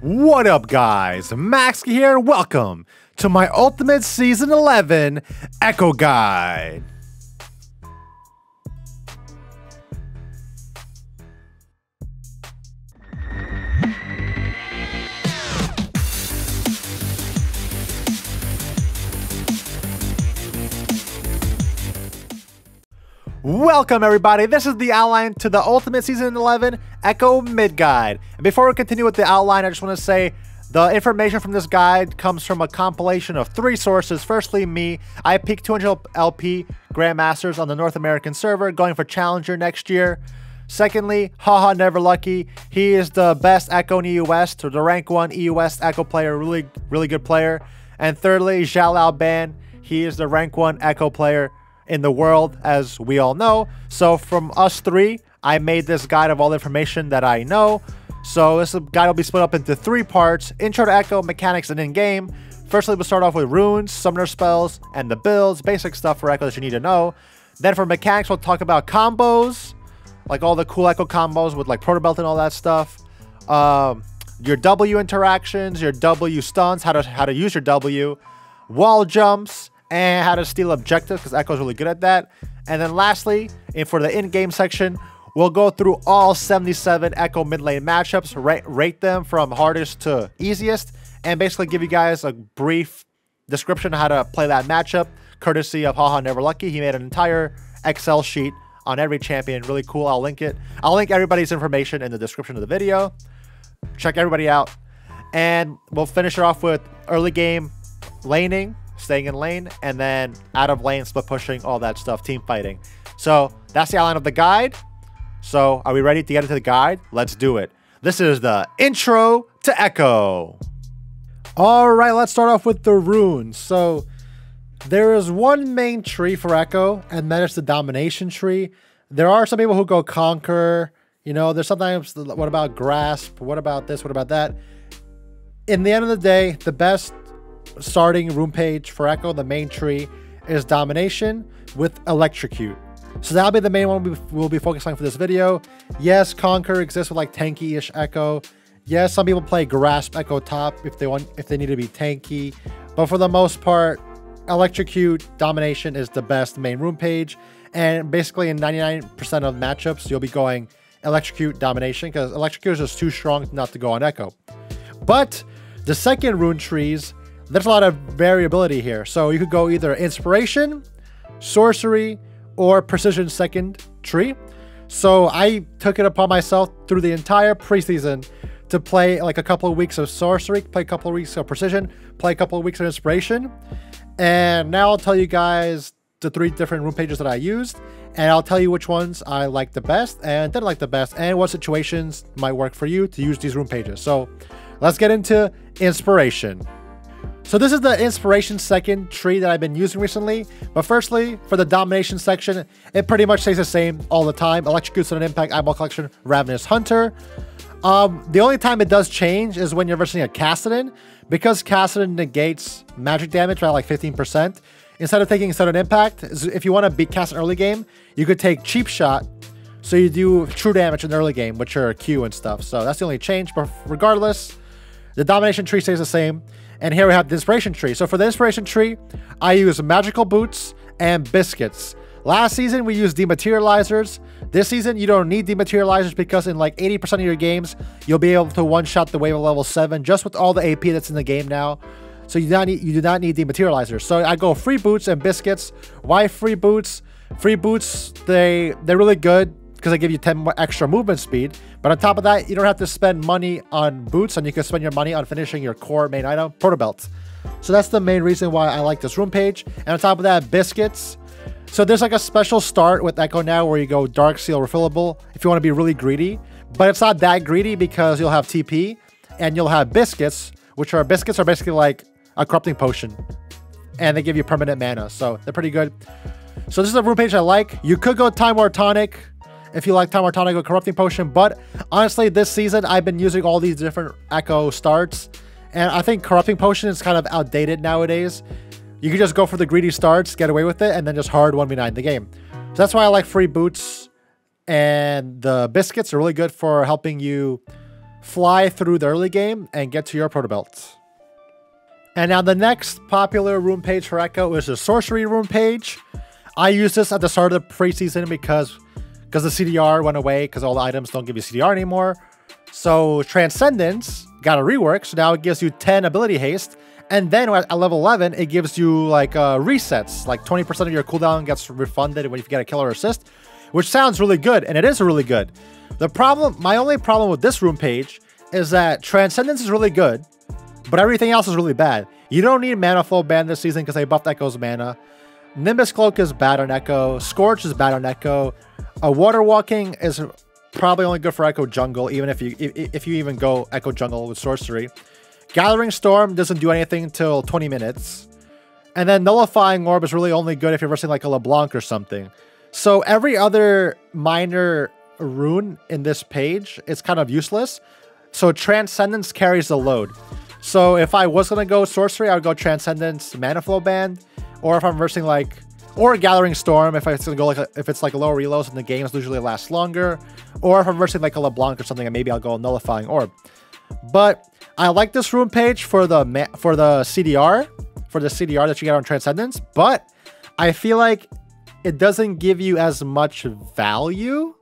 What up, guys? Max here. Welcome to my Ultimate Season 11 Ekko Guide. Welcome, everybody. This is the outline to the Ultimate Season 11 Ekko Mid Guide. And before we continue with the outline, I just want to say the information from this guide comes from a compilation of three sources. Firstly, me. I peaked 200 LP Grandmasters on the North American server, going for Challenger next year. Secondly, HawHawNeverLucky. He is the best Ekko in EU West, or the rank 1 EU West Ekko player, really, really good player. And thirdly, Xiao Lao Ban. He is the rank 1 Ekko player in the world, as we all know. So from us three, I made this guide of all the information that I know. So this guide will be split up into three parts, intro to Ekko, mechanics, and in-game. Firstly, we'll start off with runes, summoner spells, and the builds, basic stuff for Ekko that you need to know. Then for mechanics, we'll talk about combos, like all the cool Ekko combos with like Proto Belt and all that stuff. Um, your W interactions, your W stuns, how to how to use your W, wall jumps, and how to steal objectives because Ekko's really good at that. And then lastly, and for the in-game section, we'll go through all 77 Ekko mid lane matchups, rate, rate them from hardest to easiest, and basically give you guys a brief description how to play that matchup, courtesy of HawHawNeverLucky. He made an entire Excel sheet on every champion. Really cool. I'll link it. I'll link everybody's information in the description of the video. Check everybody out. And we'll finish it off with early game laning staying in lane, and then out of lane, split pushing, all that stuff, team fighting. So that's the outline of the guide. So are we ready to get into the guide? Let's do it. This is the intro to Ekko. All right, let's start off with the runes. So there is one main tree for Ekko, and that is the domination tree. There are some people who go conquer. You know, there's sometimes, what about grasp? What about this? What about that? In the end of the day, the best starting rune page for Ekko, the main tree, is Domination with Electrocute. So that'll be the main one we'll be focusing on for this video. Yes, Conquer exists with like tanky-ish Ekko. Yes, some people play Grasp Ekko Top if they want if they need to be tanky. But for the most part, Electrocute Domination is the best main rune page. And basically in 99% of matchups, you'll be going Electrocute Domination because Electrocute is just too strong not to go on Ekko. But the second rune trees there's a lot of variability here. So you could go either inspiration, sorcery, or precision second tree. So I took it upon myself through the entire preseason to play like a couple of weeks of sorcery, play a couple of weeks of precision, play a couple of weeks of inspiration. And now I'll tell you guys the three different rune pages that I used, and I'll tell you which ones I like the best and didn't like the best, and what situations might work for you to use these rune pages. So let's get into inspiration. So this is the inspiration second tree that I've been using recently. But firstly, for the domination section, it pretty much stays the same all the time. Electrocute Sudden Impact, Eyeball Collection, Ravenous Hunter. Um, the only time it does change is when you're versing a Kassadin. Because Kassadin negates magic damage by like 15%, instead of taking Sudden Impact, if you want to beat Kassadin early game, you could take Cheap Shot. So you do true damage in the early game, which are Q and stuff. So that's the only change. But regardless, the domination tree stays the same. And here we have the inspiration tree. So for the inspiration tree, I use magical boots and biscuits. Last season, we used dematerializers. This season, you don't need dematerializers because in like 80% of your games, you'll be able to one-shot the wave of level 7 just with all the AP that's in the game now. So you not need, you do not need dematerializers. So I go free boots and biscuits. Why free boots? Free boots, they, they're really good because they give you 10 more extra movement speed. But on top of that, you don't have to spend money on boots and you can spend your money on finishing your core main item, Proto. So that's the main reason why I like this rune page. And on top of that, biscuits. So there's like a special start with Ekko now where you go Dark Seal refillable if you want to be really greedy. But it's not that greedy because you'll have TP and you'll have biscuits, which are biscuits are basically like a corrupting potion. And they give you permanent mana. So they're pretty good. So this is a rune page I like. You could go Time Warp Tonic if you like Time Warp Tonic or Corrupting Potion. But honestly, this season, I've been using all these different Ekko starts. And I think Corrupting Potion is kind of outdated nowadays. You can just go for the greedy starts, get away with it, and then just hard 1v9 the game. So that's why I like free boots. And the biscuits are really good for helping you fly through the early game and get to your proto belt. And now the next popular rune page for Ekko is the sorcery rune page. I used this at the start of the preseason because because the CDR went away because all the items don't give you CDR anymore. So Transcendence got a rework, so now it gives you 10 ability haste. And then at level 11, it gives you like uh, resets, like 20% of your cooldown gets refunded when you get a killer assist, which sounds really good, and it is really good. The problem, my only problem with this rune page is that Transcendence is really good, but everything else is really bad. You don't need Mana Flow Band this season because they buffed Ekko's mana. Nimbus Cloak is bad on Ekko. Scorch is bad on Ekko. A Water Walking is probably only good for Ekko Jungle, even if you if, if you even go Ekko Jungle with Sorcery. Gathering Storm doesn't do anything until 20 minutes. And then Nullifying Orb is really only good if you're versing like a LeBlanc or something. So every other minor rune in this page is kind of useless. So Transcendence carries the load. So if I was going to go Sorcery, I would go Transcendence Mana Flow Band. Or if I'm versing like... Or Gathering Storm if it's to go like a, if it's like lower reloads and the games usually last longer. Or if I'm versing like a LeBlanc or something, and maybe I'll go Nullifying Orb. But I like this rune page for the for the CDR, for the CDR that you get on Transcendence, but I feel like it doesn't give you as much value,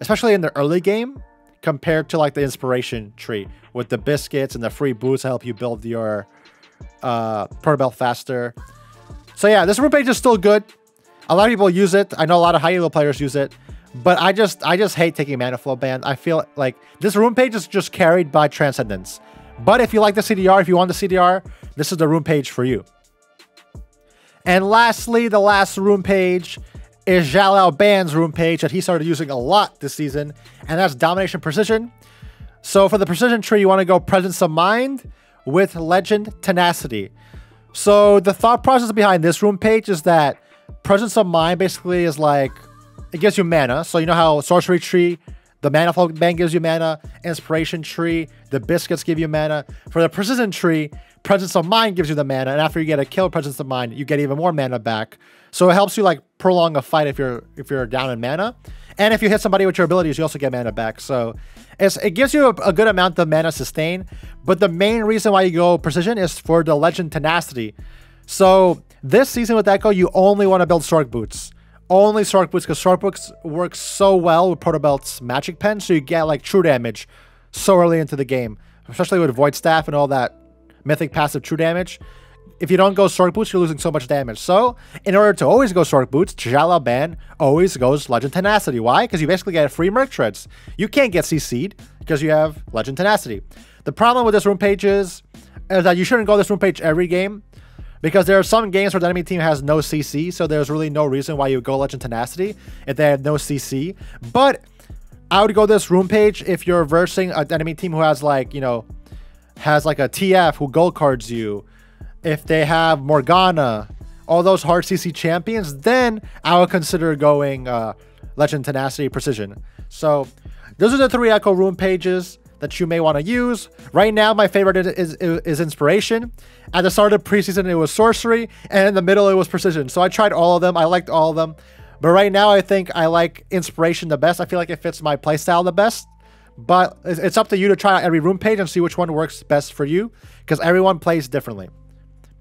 especially in the early game, compared to like the inspiration tree with the biscuits and the free boots to help you build your uh, belt faster. So yeah, this rune page is still good. A lot of people use it. I know a lot of high elo players use it. But I just I just hate taking mana flow band. I feel like this rune page is just carried by Transcendence. But if you like the CDR, if you want the CDR, this is the rune page for you. And lastly, the last rune page is Xiao Lao Ban's rune page that he started using a lot this season, and that's Domination Precision. So for the Precision tree, you want to go Presence of Mind with Legend Tenacity. So the thought process behind this rune page is that Presence of Mind basically is like it gives you mana. So you know how Sorcery Tree, the Mana Flow Band gives you mana, Inspiration Tree, the Biscuits give you mana. For the Precision Tree, Presence of Mind gives you the mana, and after you get a kill Presence of Mind, you get even more mana back. So it helps you like prolong a fight if you're if you're down in mana. And if you hit somebody with your abilities, you also get mana back. So it gives you a, a, good amount of mana sustain. But the main reason why you go Precision is for the Legend Tenacity. So this season with Ekko, you only want to build Sorc Boots only Sorc Boots because Sorc Boots works so well with Protobelt's Magic Pen, so you get like true damage so early into the game, especially with Void Staff and all that mythic passive true damage. If you don't go Sorc Boots, you're losing so much damage. So, in order to always go Sorc Boots, Xiao Lao Ban always goes Legend Tenacity. Why? Because you basically get free Merc Treads. You can't get CC'd because you have Legend Tenacity. The problem with this rune page is, is that you shouldn't go this rune page every game because there are some games where the enemy team has no CC, so there's really no reason why you go Legend Tenacity if they have no CC. But I would go this rune page if you're versing an enemy team who has like, you know, has like a TF who gold cards you. If they have Morgana, all those hard CC champions, then I would consider going uh, Legend Tenacity Precision. So those are the three Ekko rune pages that you may want to use. Right now, my favorite is, is, is Inspiration. At the start of preseason, it was Sorcery, and in the middle, it was Precision. So I tried all of them. I liked all of them. But right now, I think I like Inspiration the best. I feel like it fits my playstyle the best. But it's up to you to try out every rune page and see which one works best for you, because everyone plays differently.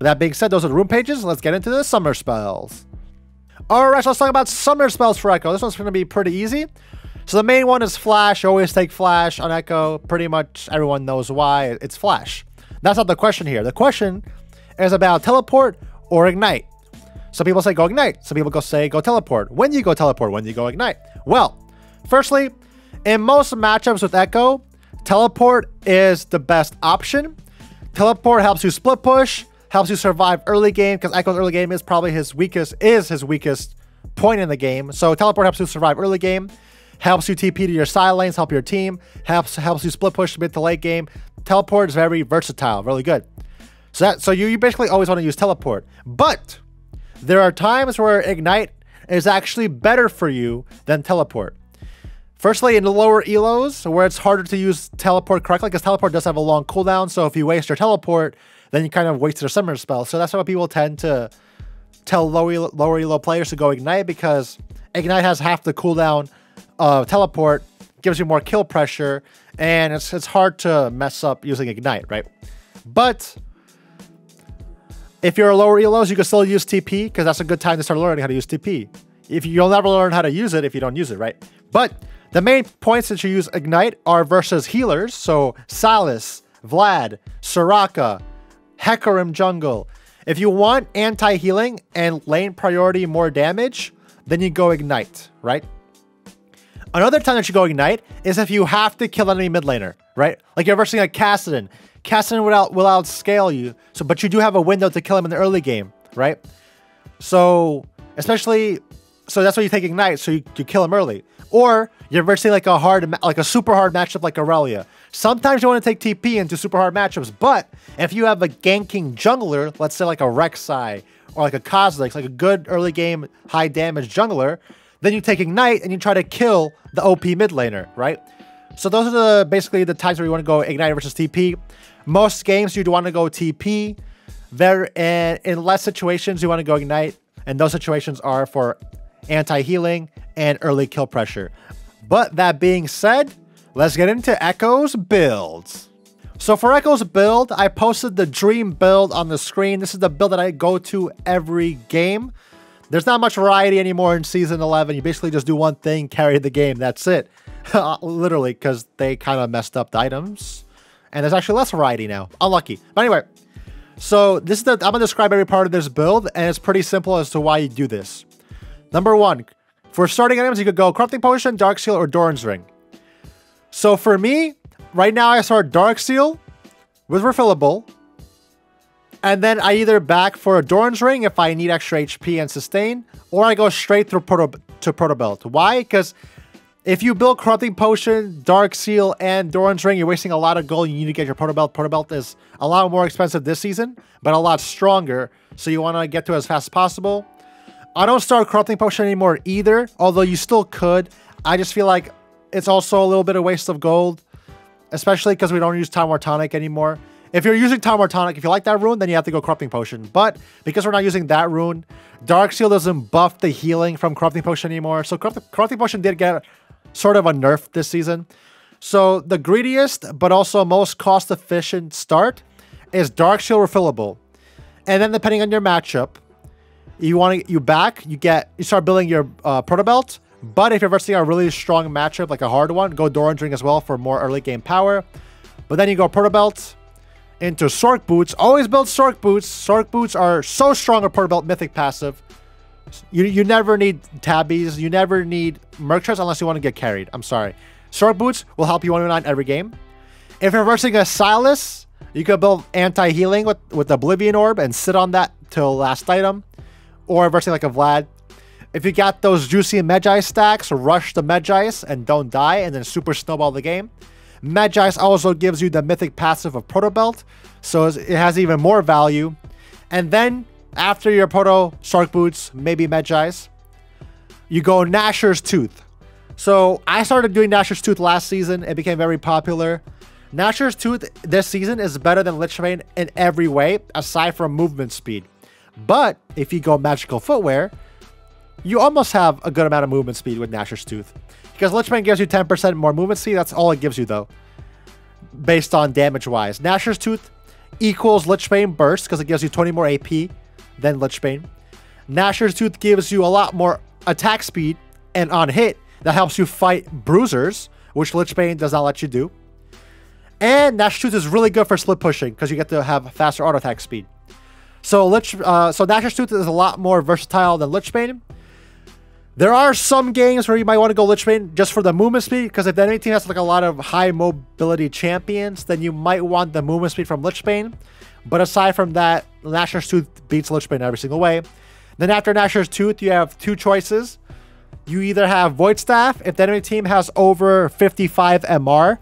That being said, those are the rune pages. Let's get into the summoner spells. Alright, so let's talk about summoner spells for Ekko. This one's going to be pretty easy. So the main one is Flash. Always take Flash on Ekko. Pretty much everyone knows why. It's Flash. That's not the question here. The question is about Teleport or Ignite. Some people say go Ignite. Some people go say go Teleport. When do you go Teleport? When do you go Ignite? Well, firstly, in most matchups with Ekko, Teleport is the best option. Teleport helps you split push, helps you survive early game because Ekko's early game is probably his weakest is his weakest point in the game. So Teleport helps you survive early game helps you TP to your side lanes, help your team, helps helps you split push mid to late game. Teleport is very versatile, really good. So that so you, you basically always want to use teleport. But there are times where ignite is actually better for you than teleport. Firstly, in the lower elos, where it's harder to use teleport correctly, because teleport does have a long cooldown, so if you waste your teleport, then you kind of waste a summoner spell. So that's why people tend to tell lower, lower elo players to go ignite, because ignite has half the cooldown of teleport, gives you more kill pressure, and it's, it's hard to mess up using Ignite, right? But if you're a lower elos, you can still use TP because that's a good time to start learning how to use TP. If you'll never learn how to use it if you don't use it, right? But the main points that you use Ignite are versus healers, so Sylas, Vlad, Soraka, Hecarim jungle. If you want anti-healing and lane priority more damage, then you go Ignite, right? Another time that you go Ignite is if you have to kill enemy mid laner, right? Like you're versing a Kassadin. Kassadin will, out, will outscale you, so but you do have a window to kill him in the early game, right? So, especially, so that's why you take Ignite, so you, you kill him early. Or you're versing like a hard, like a super hard matchup like Aurelia. Sometimes you want to take TP into super hard matchups, but if you have a ganking jungler, let's say like a Rek'Sai or like a Kha'Zix, like a good early game high damage jungler, then you take Ignite and you try to kill the OP mid laner, right? So those are the basically the times where you want to go Ignite versus TP. Most games you'd want to go TP. There and in less situations you want to go Ignite, and those situations are for anti-healing and early kill pressure. But that being said, let's get into Ekko's builds. So for Ekko's build, I posted the dream build on the screen. This is the build that I go to every game. There's not much variety anymore in Season 11. You basically just do one thing, carry the game, that's it. Uh, literally, because they kind of messed up the items. And there's actually less variety now. Unlucky. But anyway, so this is the, I'm going to describe every part of this build, and it's pretty simple as to why you do this. Number one, for starting items, you could go Corrupting Potion, Dark Seal, or Doran's Ring. So for me, right now I start Dark Seal with Refillable. And then I either back for a Doran's Ring if I need extra HP and sustain, or I go straight through Proto to Proto Belt. Why? Because if you build Corrupting Potion, Dark Seal, and Doran's Ring, you're wasting a lot of gold. You need to get your Proto Belt. Proto Belt is a lot more expensive this season, but a lot stronger. So you want to get to as fast as possible. I don't start Corrupting Potion anymore either, although you still could. I just feel like it's also a little bit of waste of gold, especially because we don't use Time Warp Tonic anymore. If you're using Time Warp Tonic, if you like that rune, then you have to go Corrupting Potion. But because we're not using that rune, Dark Seal doesn't buff the healing from Corrupting Potion anymore. So Corrupting Potion did get sort of a nerf this season. So the greediest, but also most cost-efficient start is Dark Seal refillable. And then depending on your matchup, you want to you back, you get you start building your uh, proto belt. But if you're versing a really strong matchup, like a hard one, go Doran's Ring as well for more early game power. But then you go proto belt into Sorc boots. Always build Sorc boots. Sorc boots are so strong a proto belt mythic passive. You you never need tabbies. You never need merc unless you want to get carried. I'm sorry. Sorc boots will help you 109 every game. If you're versing a Sylas, you could build anti-healing with, with Oblivion Orb and sit on that till last item or versing like a Vlad. If you got those juicy Mejai stacks, rush the Mejai's and don't die, and then super snowball the game. Mejai's also gives you the mythic passive of Proto Belt, so it has even more value. And then, after your Proto Sorc Boots, maybe Mejai's, you go Nashor's Tooth. So I started doing Nashor's Tooth last season. It became very popular. Nashor's Tooth this season is better than Lich in every way, aside from movement speed. But if you go magical footwear, you almost have a good amount of movement speed with Nashor's Tooth. Because Lich Bane gives you 10% more movement speed, that's all it gives you though. Based on damage-wise. Nashor's Tooth equals Lich Bane Burst, because it gives you 20 more AP than Lich Bane. Nashor's Tooth gives you a lot more attack speed, and on hit, that helps you fight bruisers, which Lich Bane does not let you do. And Nashor's Tooth is really good for split pushing, because you get to have faster auto attack speed. So Lich, uh, so Nashor's Tooth is a lot more versatile than Lichbane. There are some games where you might want to go Lichbane just for the movement speed, because if the enemy team has like a lot of high mobility champions, then you might want the movement speed from Lichbane. But aside from that, Nashor's Tooth beats Lichbane every single way. Then after Nashor's Tooth, you have two choices. You either have Void Staff, if the enemy team has over 55 MR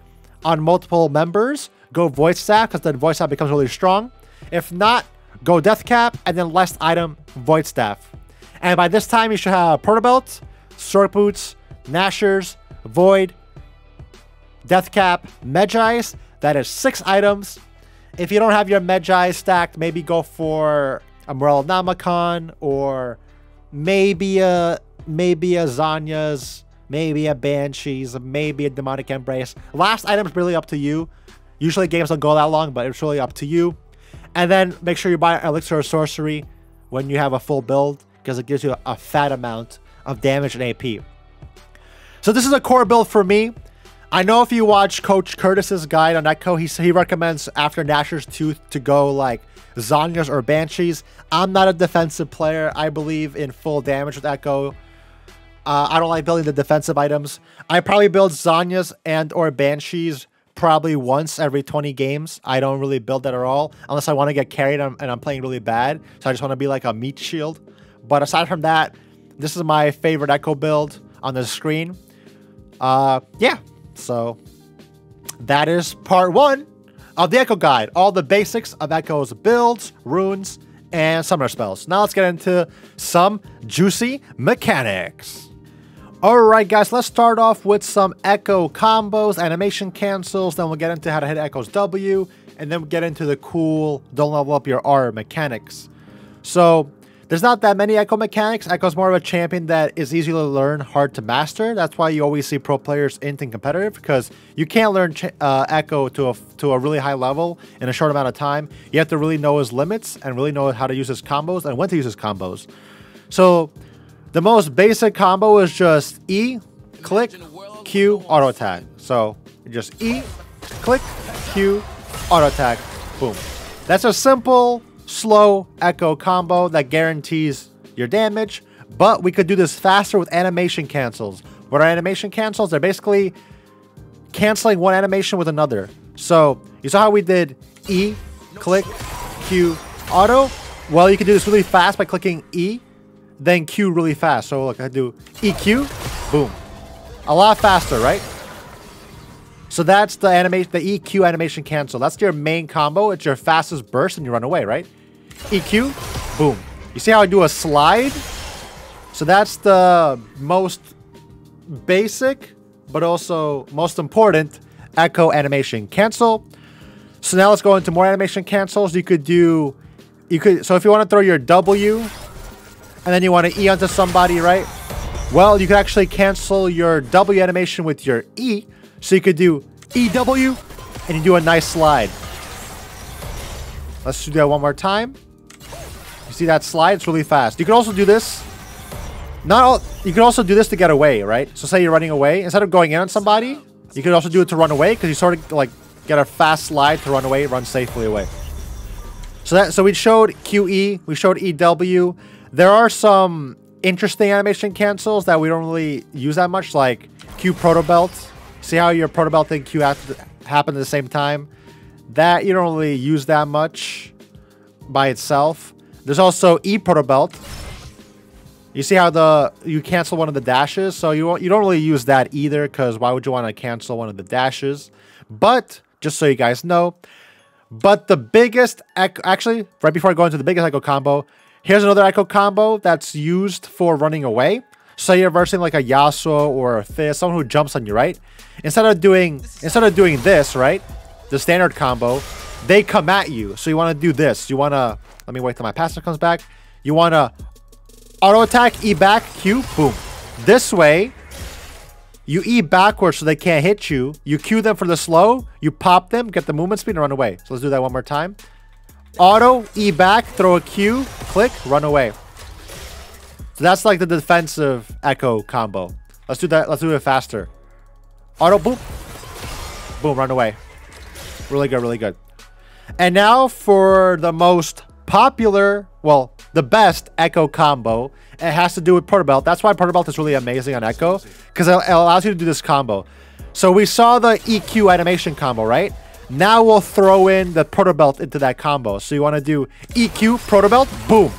on multiple members, go Void Staff, because then Void Staff becomes really strong. If not, Go Death Cap, and then last item, Void Staff. And by this time, you should have Proto Belt, Sorc Boots, Nashors, Void, Death Cap, Mejai's. That is six items. If you don't have your Mejai stacked, maybe go for a Morellonomicon or maybe a maybe a Zhonya's, maybe a Banshees, maybe a Demonic Embrace. Last item's really up to you. Usually games don't go that long, but it's really up to you. And then make sure you buy Elixir of Sorcery when you have a full build, because it gives you a, fat amount of damage and AP. So this is a core build for me. I know if you watch Coach Curtis's guide on Ekko, he, he recommends after Nashor's Tooth to go like Zhonya's or Banshees. I'm not a defensive player. I believe in full damage with Ekko. Uh, I don't like building the defensive items. I probably build Zhonya's and or Banshees probably once every 20 games. I don't really build that at all unless I want to get carried and I'm playing really bad. So I just want to be like a meat shield. But aside from that, this is my favorite Ekko build on the screen. Uh, yeah, so that is part one of the Ekko Guide. All the basics of Ekko's builds, runes, and summoner spells. Now let's get into some juicy mechanics. Alright guys, let's start off with some Ekko combos, animation cancels, then we'll get into how to hit Ekko's W, and then we'll get into the cool don't level up your R mechanics. So, there's not that many Ekko mechanics. Ekko's more of a champion that is easy to learn, hard to master. That's why you always see pro players and competitive because you can't learn uh, Ekko to a, to a really high level in a short amount of time. You have to really know his limits and really know how to use his combos and when to use his combos. So the most basic combo is just E, click, Q, auto attack. So just E, click, Q, auto attack, boom. That's a simple slow Ekko combo that guarantees your damage, but we could do this faster with animation cancels. What are animation cancels? They're basically canceling one animation with another. So you saw how we did E, click, Q, auto? Well, you can do this really fast by clicking E, then Q really fast. So look, I do EQ, boom. A lot faster, right? So that's the animation, the EQ animation cancel. That's your main combo. It's your fastest burst and you run away, right? EQ, boom. You see how I do a slide? So that's the most basic, but also most important Ekko animation cancel. So now let's go into more animation cancels. You could do, you could, so if you want to throw your W and then you want to E onto somebody, right? Well, you could actually cancel your W animation with your E. So you could do EW and you do a nice slide. Let's do that one more time. You see that slide? It's really fast. You can also do this. Not all, you can also do this to get away, right? So say you're running away. Instead of going in on somebody, you could also do it to run away because you sort of like get a fast slide to run away, run safely away. So that so we showed QE, we showed EW. There are some interesting animation cancels that we don't really use that much, like Q Proto Belt. See how your Proto Belt and Q happen at the same time? That you don't really use that much by itself. There's also E Proto Belt. You see how the you cancel one of the dashes, so you you don't really use that either, because why would you want to cancel one of the dashes? But just so you guys know, but the biggest actually right before I go into the biggest Ekko combo, here's another Ekko combo that's used for running away. So you're versing like a Yasuo or a Fizz, someone who jumps on you, right? Instead of doing instead of doing this, right? The standard combo, they come at you. So you want to do this. You want to let me wait till my passer comes back. You want to auto attack, E back, Q, boom. This way, you E backwards so they can't hit you. You Q them for the slow. You pop them, get the movement speed, and run away. So let's do that one more time. Auto, E back, throw a Q, click, run away. So that's like the defensive Ekko combo. Let's do that. Let's do it faster. Auto, boom. Boom, run away. Really good, really good. And now for the most popular, well, the best Ekko combo. It has to do with Proto Belt. That's why Proto Belt is really amazing on Ekko, because it allows you to do this combo. So we saw the EQ animation combo, right? Now we'll throw in the Proto Belt into that combo. So you want to do EQ, Proto Belt, boom.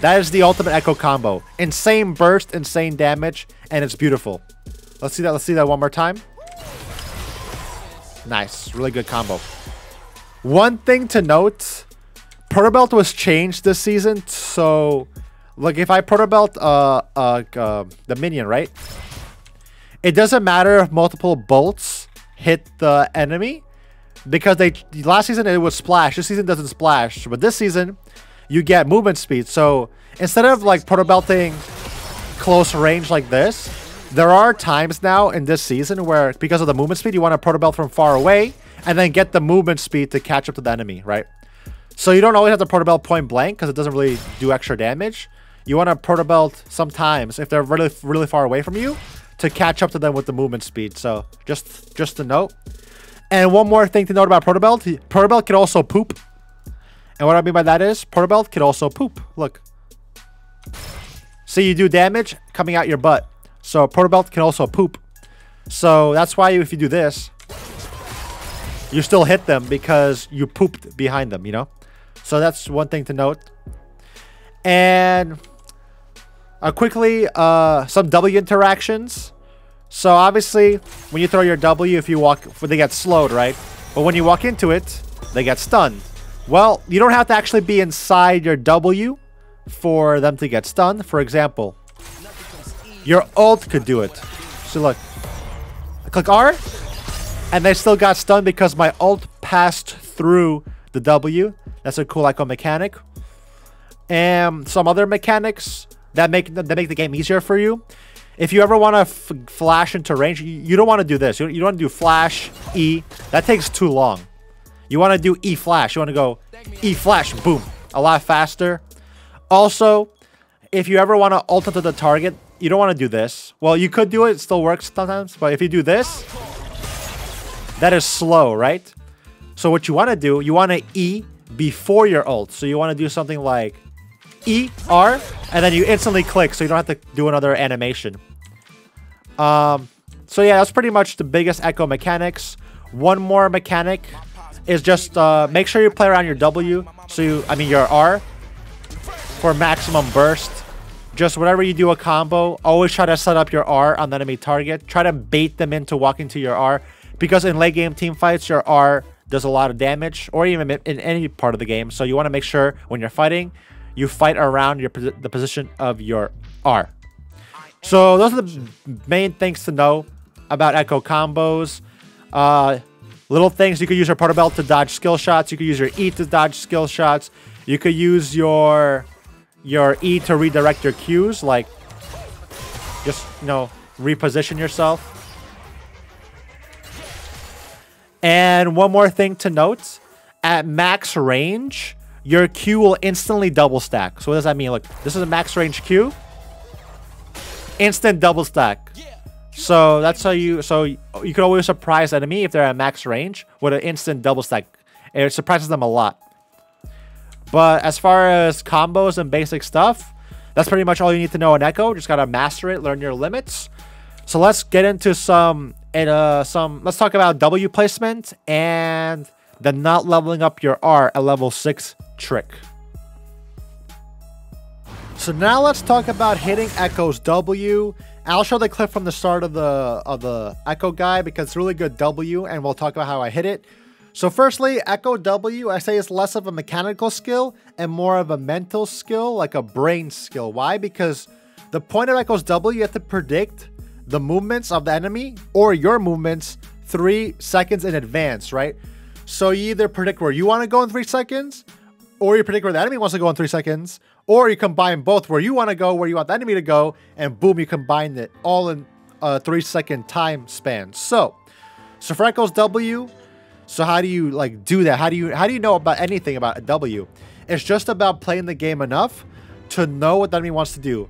That is the ultimate Ekko combo. Insane burst, insane damage, and it's beautiful. Let's see that. Let's see that one more time. Nice. Really good combo. One thing to note Proto Belt was changed this season, so like if I Proto Belt uh, uh, uh, the minion, right? It doesn't matter if multiple bolts hit the enemy because they last season it was splash. This season doesn't splash, but this season you get movement speed. So instead of like Proto Belting close range like this, there are times now in this season where, because of the movement speed, you want to proto belt from far away and then get the movement speed to catch up to the enemy, right? So you don't always have to proto belt point blank because it doesn't really do extra damage. You want to proto belt sometimes if they're really, really far away from you to catch up to them with the movement speed. So just, just a note. And one more thing to note about proto belt: proto belt can also poop. And what I mean by that is, proto belt can also poop. Look. See, you do damage coming out your butt. So proto belt can also poop. So that's why if you do this, you still hit them because you pooped behind them, you know? So that's one thing to note. And uh, quickly, uh, some W interactions. So obviously, when you throw your W, if you walk, they get slowed, right? But when you walk into it, they get stunned. Well, you don't have to actually be inside your W for them to get stunned. For example, your ult could do it. So look, I click R, and they still got stunned because my ult passed through the W. That's a cool Ekko mechanic. And some other mechanics that make that make the game easier for you. If you ever want to flash into range, you, you don't want to do this. You, you don't want to do flash, E. That takes too long. You want to do E flash. You want to go E flash, boom. A lot faster. Also, if you ever want to ult to the target, you don't want to do this. Well, you could do it. It still works sometimes. But if you do this, that is slow, right? So what you want to do, you want to E before your ult. So you want to do something like E, R, and then you instantly click so you don't have to do another animation. Um, so yeah, that's pretty much the biggest Ekko mechanics. One more mechanic is just uh, make sure you play around your W, so you, I mean your R, for maximum burst. Just whenever you do a combo, always try to set up your R on the enemy target. Try to bait them into walking to your R, because in late game team fights, your R does a lot of damage, or even in any part of the game. So you want to make sure when you're fighting, you fight around your the position of your R. So those are the main things to know about Ekko combos. Uh, little things, you could use your Proto Belt to dodge skill shots. You could use your E to dodge skill shots. You could use your your E to redirect your Qs, like just, you know, reposition yourself. And one more thing to note, at max range, your Q will instantly double stack. So what does that mean? Look, this is a max range Q. Instant double stack. So that's how you, so you can always surprise enemy if they're at max range with an instant double stack. It surprises them a lot. But as far as combos and basic stuff, that's pretty much all you need to know in Ekko. Just gotta master it, learn your limits. So let's get into some, uh, some. Let's talk about W placement and the not leveling up your R at level six trick. So now let's talk about hitting Ekko's W. I'll show the clip from the start of the of the Ekko guy because it's really good W, and we'll talk about how I hit it. So firstly, Ekko W, I say is less of a mechanical skill and more of a mental skill, like a brain skill. Why? Because the point of Ekko's W, you have to predict the movements of the enemy or your movements three seconds in advance, right? So you either predict where you want to go in three seconds, or you predict where the enemy wants to go in three seconds, or you combine both where you want to go, where you want the enemy to go, and boom, you combine it all in a three second time span. So, so for W, so how do you like do that? How do you how do you know about anything about a W? It's just about playing the game enough to know what the enemy wants to do.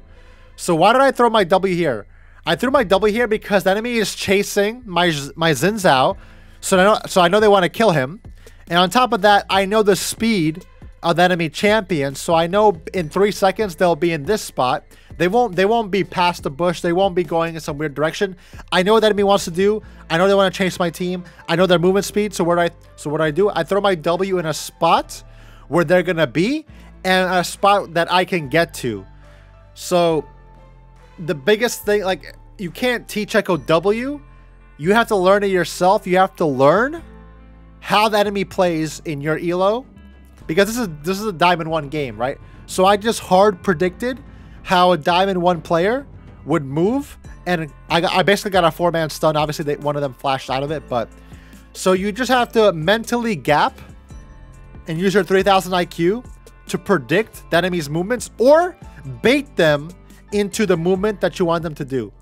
So why did I throw my W here? I threw my W here because the enemy is chasing my my Xin Zhao, so I know so I know they want to kill him, and on top of that, I know the speed of enemy champion, so I know in three seconds they'll be in this spot. They won't they won't be past the bush. They won't be going in some weird direction. I know what enemy wants to do. I know they want to chase my team. I know their movement speed. So what I so what do I do? I throw my W in a spot where they're gonna be and a spot that I can get to. So the biggest thing like you can't teach Ekko W. You have to learn it yourself. You have to learn how the enemy plays in your elo because this is this is a diamond one game, right? So I just hard predicted how a Diamond 1 player would move. And I, got, I basically got a four-man stun. Obviously, they, one of them flashed out of it. But So you just have to mentally gap and use your 3000 IQ to predict the enemy's movements or bait them into the movement that you want them to do.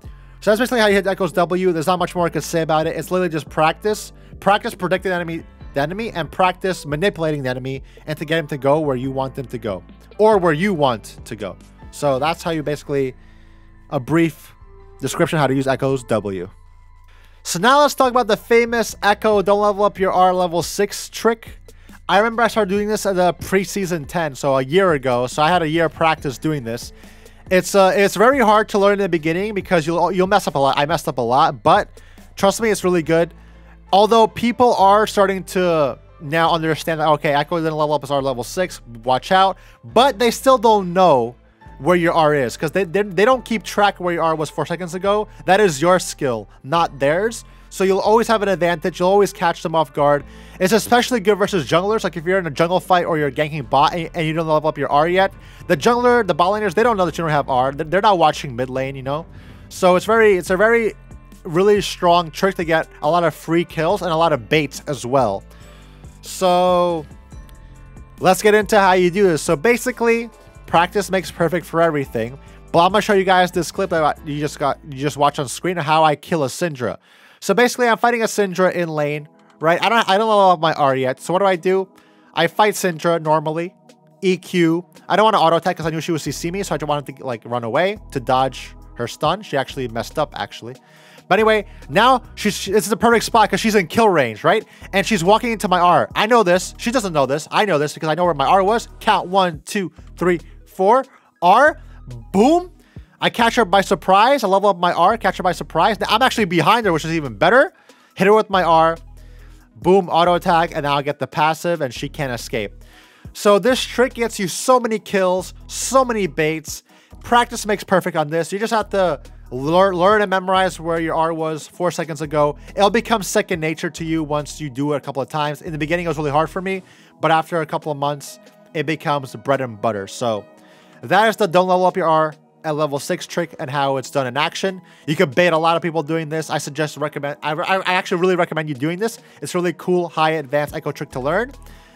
So that's basically how you hit Ekko's W. There's not much more I can say about it. It's literally just practice. Practice predicting enemy, the enemy and practice manipulating the enemy and to get him to go where you want them to go. Or where you want to go. So that's how you basically a brief description how to use Ekko's W. So now let's talk about the famous Ekko don't level up your R level 6 trick. I remember I started doing this at the preseason 10, so a year ago. So I had a year of practice doing this. It's uh, it's very hard to learn in the beginning because you'll you'll mess up a lot. I messed up a lot, but trust me, it's really good. Although people are starting to now understand that okay, Ekko didn't level up as our level six. Watch out, but they still don't know where your R is because they, they they don't keep track where your R was four seconds ago. That is your skill, not theirs. So you'll always have an advantage. You'll always catch them off guard. It's especially good versus junglers. Like if you're in a jungle fight or you're ganking bot and, and you don't level up your R yet, the jungler, the bot laners, they don't know that you don't have R. They're not watching mid lane, you know. So it's very, it's a very, really strong trick to get a lot of free kills and a lot of baits as well. So let's get into how you do this. So basically, practice makes perfect for everything. But I'm gonna show you guys this clip that you just got, you just watch on screen how I kill a Syndra. So basically, I'm fighting a Syndra in lane, right? I don't I don't level up my R yet. So what do I do? I fight Syndra normally. EQ. I don't want to auto attack because I knew she would CC me, so I just wanted to like run away to dodge her stun. She actually messed up, actually. But anyway, now she's she, this is a perfect spot because she's in kill range, right? And she's walking into my R. I know this. She doesn't know this. I know this because I know where my R was. Count one, two, three, four. R. Boom. I catch her by surprise. I level up my R, catch her by surprise. Now I'm actually behind her, which is even better. Hit her with my R. Boom, auto attack, and now I get the passive, and she can't escape. So this trick gets you so many kills, so many baits. Practice makes perfect on this. You just have to learn, learn and memorize where your R was four seconds ago. It'll become second nature to you once you do it a couple of times. In the beginning, it was really hard for me, but after a couple of months, it becomes bread and butter. So that is the don't level up your R at level 6 trick and how it's done in action. You can bait a lot of people doing this. I suggest recommend I, I, I actually really recommend you doing this. It's really cool, high advanced Ekko trick to learn.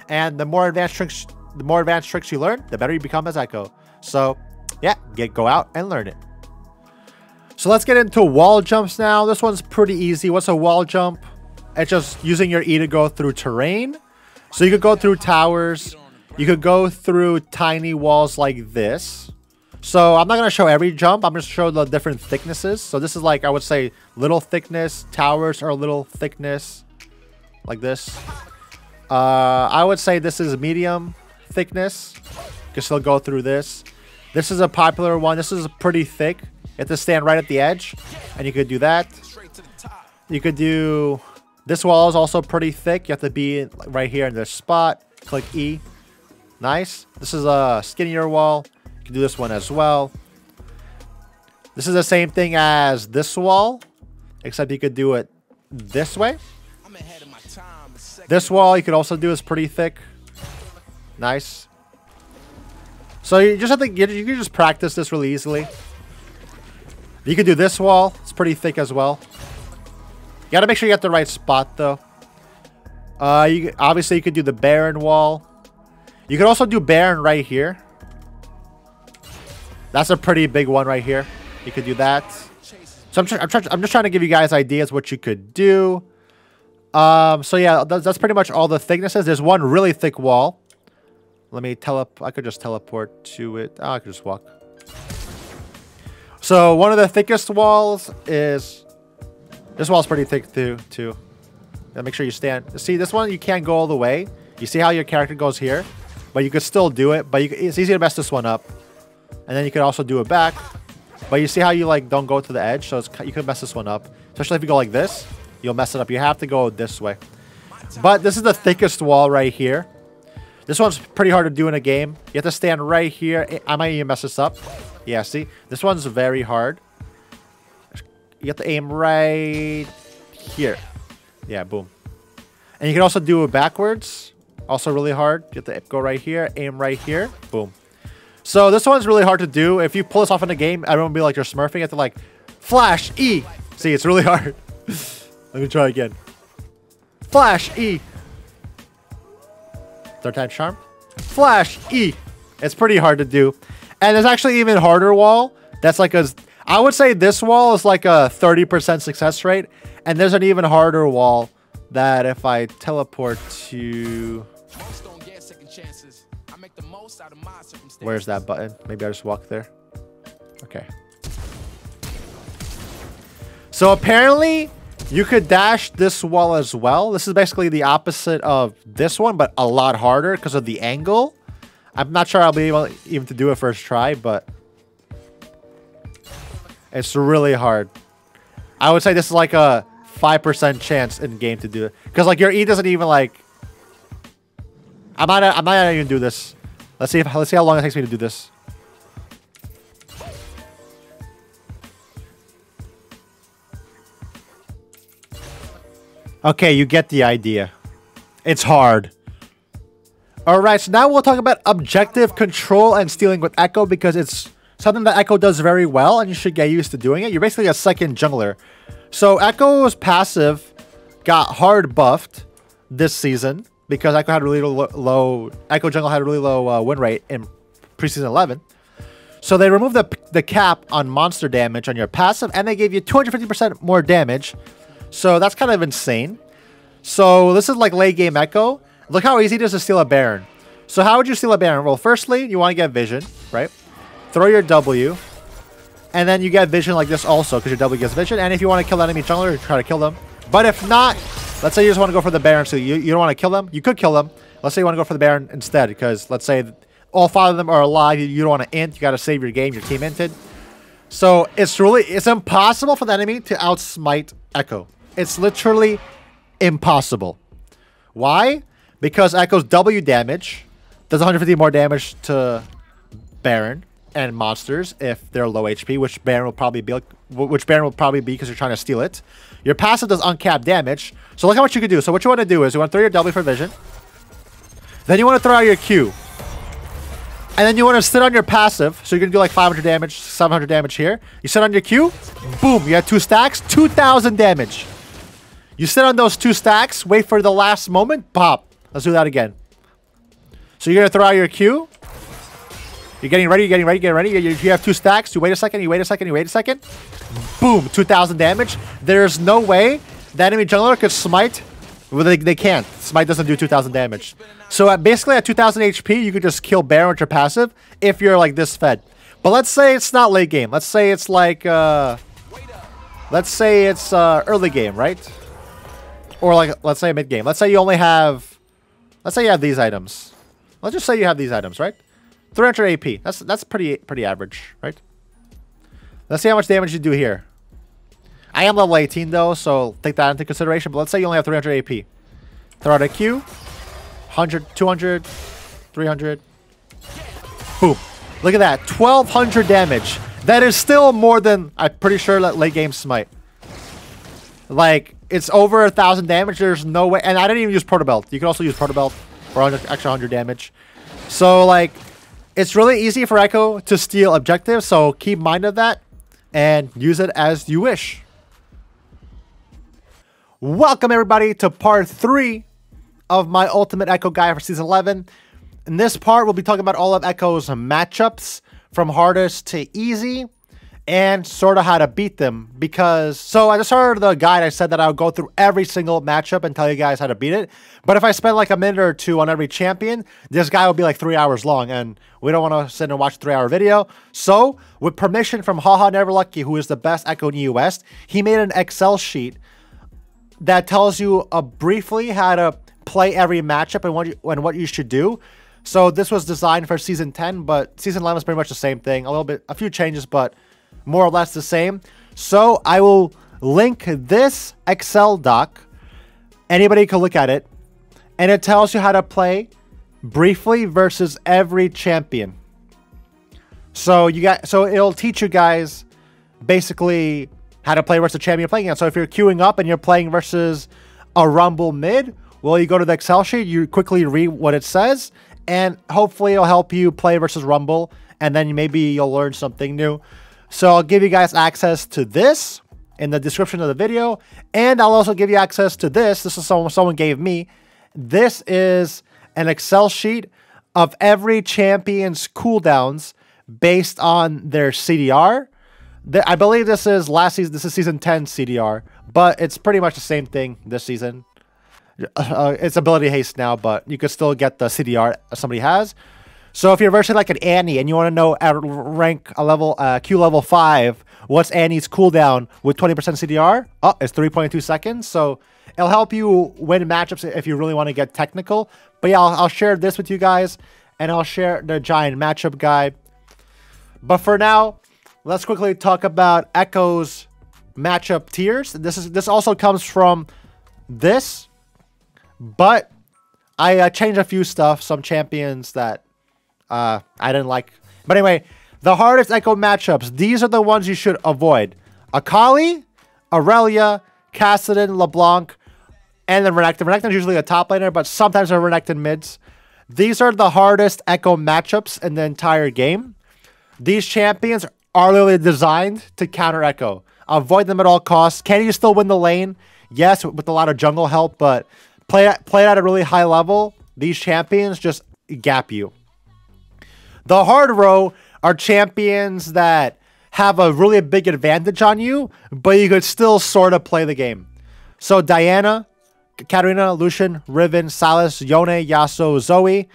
And the more advanced tricks the more advanced tricks you learn, the better you become as Ekko. So yeah, get go out and learn it. So let's get into wall jumps now. This one's pretty easy. What's a wall jump? It's just using your E to go through terrain. So you could go through towers. You could go through tiny walls like this. So I'm not going to show every jump. I'm going to show the different thicknesses. So this is like, I would say, little thickness. Towers are little thickness. Like this. Uh, I would say this is medium thickness. Can still go through this. This is a popular one. This is pretty thick. Have to stand right at the edge. And you could do that. You could do... This wall is also pretty thick. You have to be right here in this spot. Click E. Nice. This is a skinnier wall You can do this one as well. This is the same thing as this wall, except you could do it this way. This wall you could also do is pretty thick. Nice. So you just have to get you can just practice this really easily. You could do this wall. It's pretty thick as well. You gotta make sure you get the right spot though. Uh, you obviously you could do the Baron wall. You could also do Baron right here. That's a pretty big one right here. You could do that. So I'm, I'm, I'm just trying to give you guys ideas what you could do. Um, so yeah, that's, that's pretty much all the thicknesses. There's one really thick wall. Let me teleport. I could just teleport to it. Oh, I could just walk. So one of the thickest walls is... This wall's pretty thick too. too. Make sure you stand. See, this one you can't go all the way. You see how your character goes here? But you could still do it. But you, it's easy to mess this one up. And then you could also do it back. But you see how you like don't go to the edge? So you could mess this one up. Especially if you go like this, you'll mess it up. You have to go this way. But this is the thickest wall right here. This one's pretty hard to do in a game. You have to stand right here. I might even mess this up. Yeah, see? This one's very hard. You have to aim right here. Yeah, boom. And you can also do it backwards. Also really hard. You have to go right here, aim right here. Boom. So this one's really hard to do. If you pull this off in a game, everyone will be like, you're smurfing. You have to like, flash, E. See, it's really hard. Let me try again. Flash, E. Third time charm. Flash, E. It's pretty hard to do. And there's actually even harder wall. That's like a... I would say this wall is like a 30% success rate, and there's an even harder wall that if I teleport to... Where's that button? Maybe I just walk there. Okay. So apparently, you could dash this wall as well. This is basically the opposite of this one, but a lot harder because of the angle. I'm not sure I'll be able even to do it first try, but it's really hard. I would say this is like a 5% chance in game to do it. Because like your E doesn't even like... I might, I might not even do this. Let's see if let's see how long it takes me to do this. Okay, you get the idea. It's hard. Alright, so now we'll talk about objective control and stealing with Ekko because it's something that Ekko does very well and you should get used to doing it. You're basically a second jungler. So Ekko's passive got hard buffed this season because Ekko had really low, Ekko jungle had a really low uh, win rate in preseason 11. So they removed the, the cap on monster damage on your passive and they gave you 250% more damage so that's kind of insane. So this is like late game Ekko. Look how easy it is to steal a Baron. So how would you steal a Baron? Well, firstly, you want to get Vision, right? Throw your W. And then you get Vision like this also, because your W gets Vision. And if you want to kill enemy jungler, try to kill them. But if not, let's say you just want to go for the Baron, so you, you don't want to kill them. You could kill them. Let's say you want to go for the Baron instead, because let's say all five of them are alive. You, you don't want to int. You got to save your game. Your team inted. So it's really, it's impossible for the enemy to outsmite Ekko. It's literally impossible. Why? Because Ekko's W damage does 150 more damage to Baron and monsters if they're low HP, which Baron will probably be, which Baron will probably be because you're trying to steal it. Your passive does uncapped damage. So look how much you can do. So what you want to do is you want to throw your W for vision. Then you want to throw out your Q. And then you want to sit on your passive. So you're going to do like 500 damage, 700 damage here. You sit on your Q. Boom. You have two stacks. 2,000 damage. You sit on those two stacks, wait for the last moment, pop. Let's do that again. So you're going to throw out your Q. You're getting ready, you're getting ready, getting ready. You, have two stacks. You wait a second, you wait a second, you wait a second. Boom, 2,000 damage. There's no way the enemy jungler could smite. Well, they, they can't. Smite doesn't do 2,000 damage. So at basically at 2,000 HP, you could just kill Baron with your passive if you're like this fed. But let's say it's not late game. Let's say it's like, uh, let's say it's uh, early game, right? Or like, let's say mid-game. Let's say you only have, let's say you have these items. Let's just say you have these items, right? 300 AP. That's that's pretty pretty average, right? Let's see how much damage you do here. I am level 18 though, so take that into consideration. But let's say you only have 300 AP. Throw out a Q. 100, 200, 300. Boom. Look at that. 1200 damage. That is still more than, I'm pretty sure, that late game smite. Like, it's over a thousand damage. There's no way. And I didn't even use Proto Belt. You can also use Proto Belt for extra 100 damage. So, like, it's really easy for Ekko to steal objectives. So keep mind of that and use it as you wish. Welcome, everybody, to part three of my Ultimate Ekko Guide for Season 11. In this part, we'll be talking about all of Ekko's matchups from hardest to easy and sort of how to beat them because so I just of the guide I said that I would go through every single matchup and tell you guys how to beat it. But if I spend like a minute or two on every champion this guy will be like three hours long and we don't want to sit and watch a three hour video. So with permission from HawHawNeverLucky who is the best Ekko in the US he made an Excel sheet that tells you uh, briefly how to play every matchup and what you, and what you should do. So this was designed for season 10 but season 11 is pretty much the same thing a little bit a few changes but more or less the same. So I will link this Excel doc. Anybody can look at it. And it tells you how to play briefly versus every champion. So you got so it'll teach you guys basically how to play versus the champion you're playing against. So if you're queuing up and you're playing versus a rumble mid, well you go to the Excel sheet, you quickly read what it says, and hopefully it'll help you play versus rumble, and then maybe you'll learn something new. So I'll give you guys access to this in the description of the video. And I'll also give you access to this. This is someone someone gave me. This is an Excel sheet of every champion's cooldowns based on their CDR, I believe this is last season. This is season 10 CDR, but it's pretty much the same thing this season. Uh, it's ability haste now, but you can still get the CDR somebody has. So if you're version like an Annie and you want to know at rank a level uh, Q level five, what's Annie's cooldown with 20% CDR? Oh, it's 3.2 seconds. So it'll help you win matchups if you really want to get technical. But yeah, I'll, I'll share this with you guys, and I'll share the giant matchup guide. But for now, let's quickly talk about Ekko's matchup tiers. This is this also comes from this, but I uh, changed a few stuff, some champions that uh, I didn't like. But anyway, the hardest Ekko matchups. These are the ones you should avoid. Akali, Aurelia, Kassadin, LeBlanc, and then Renekton. Renekton is usually a top laner, but sometimes they're Renekton mids. These are the hardest Ekko matchups in the entire game. These champions are literally designed to counter Ekko. Avoid them at all costs. Can you still win the lane? Yes, with a lot of jungle help, but play, play at a really high level. These champions just gap you. The hard row are champions that have a really big advantage on you, but you could still sort of play the game. So Diana, Katarina, Lucian, Riven, Sylas, Yone, Yasuo, Zoe.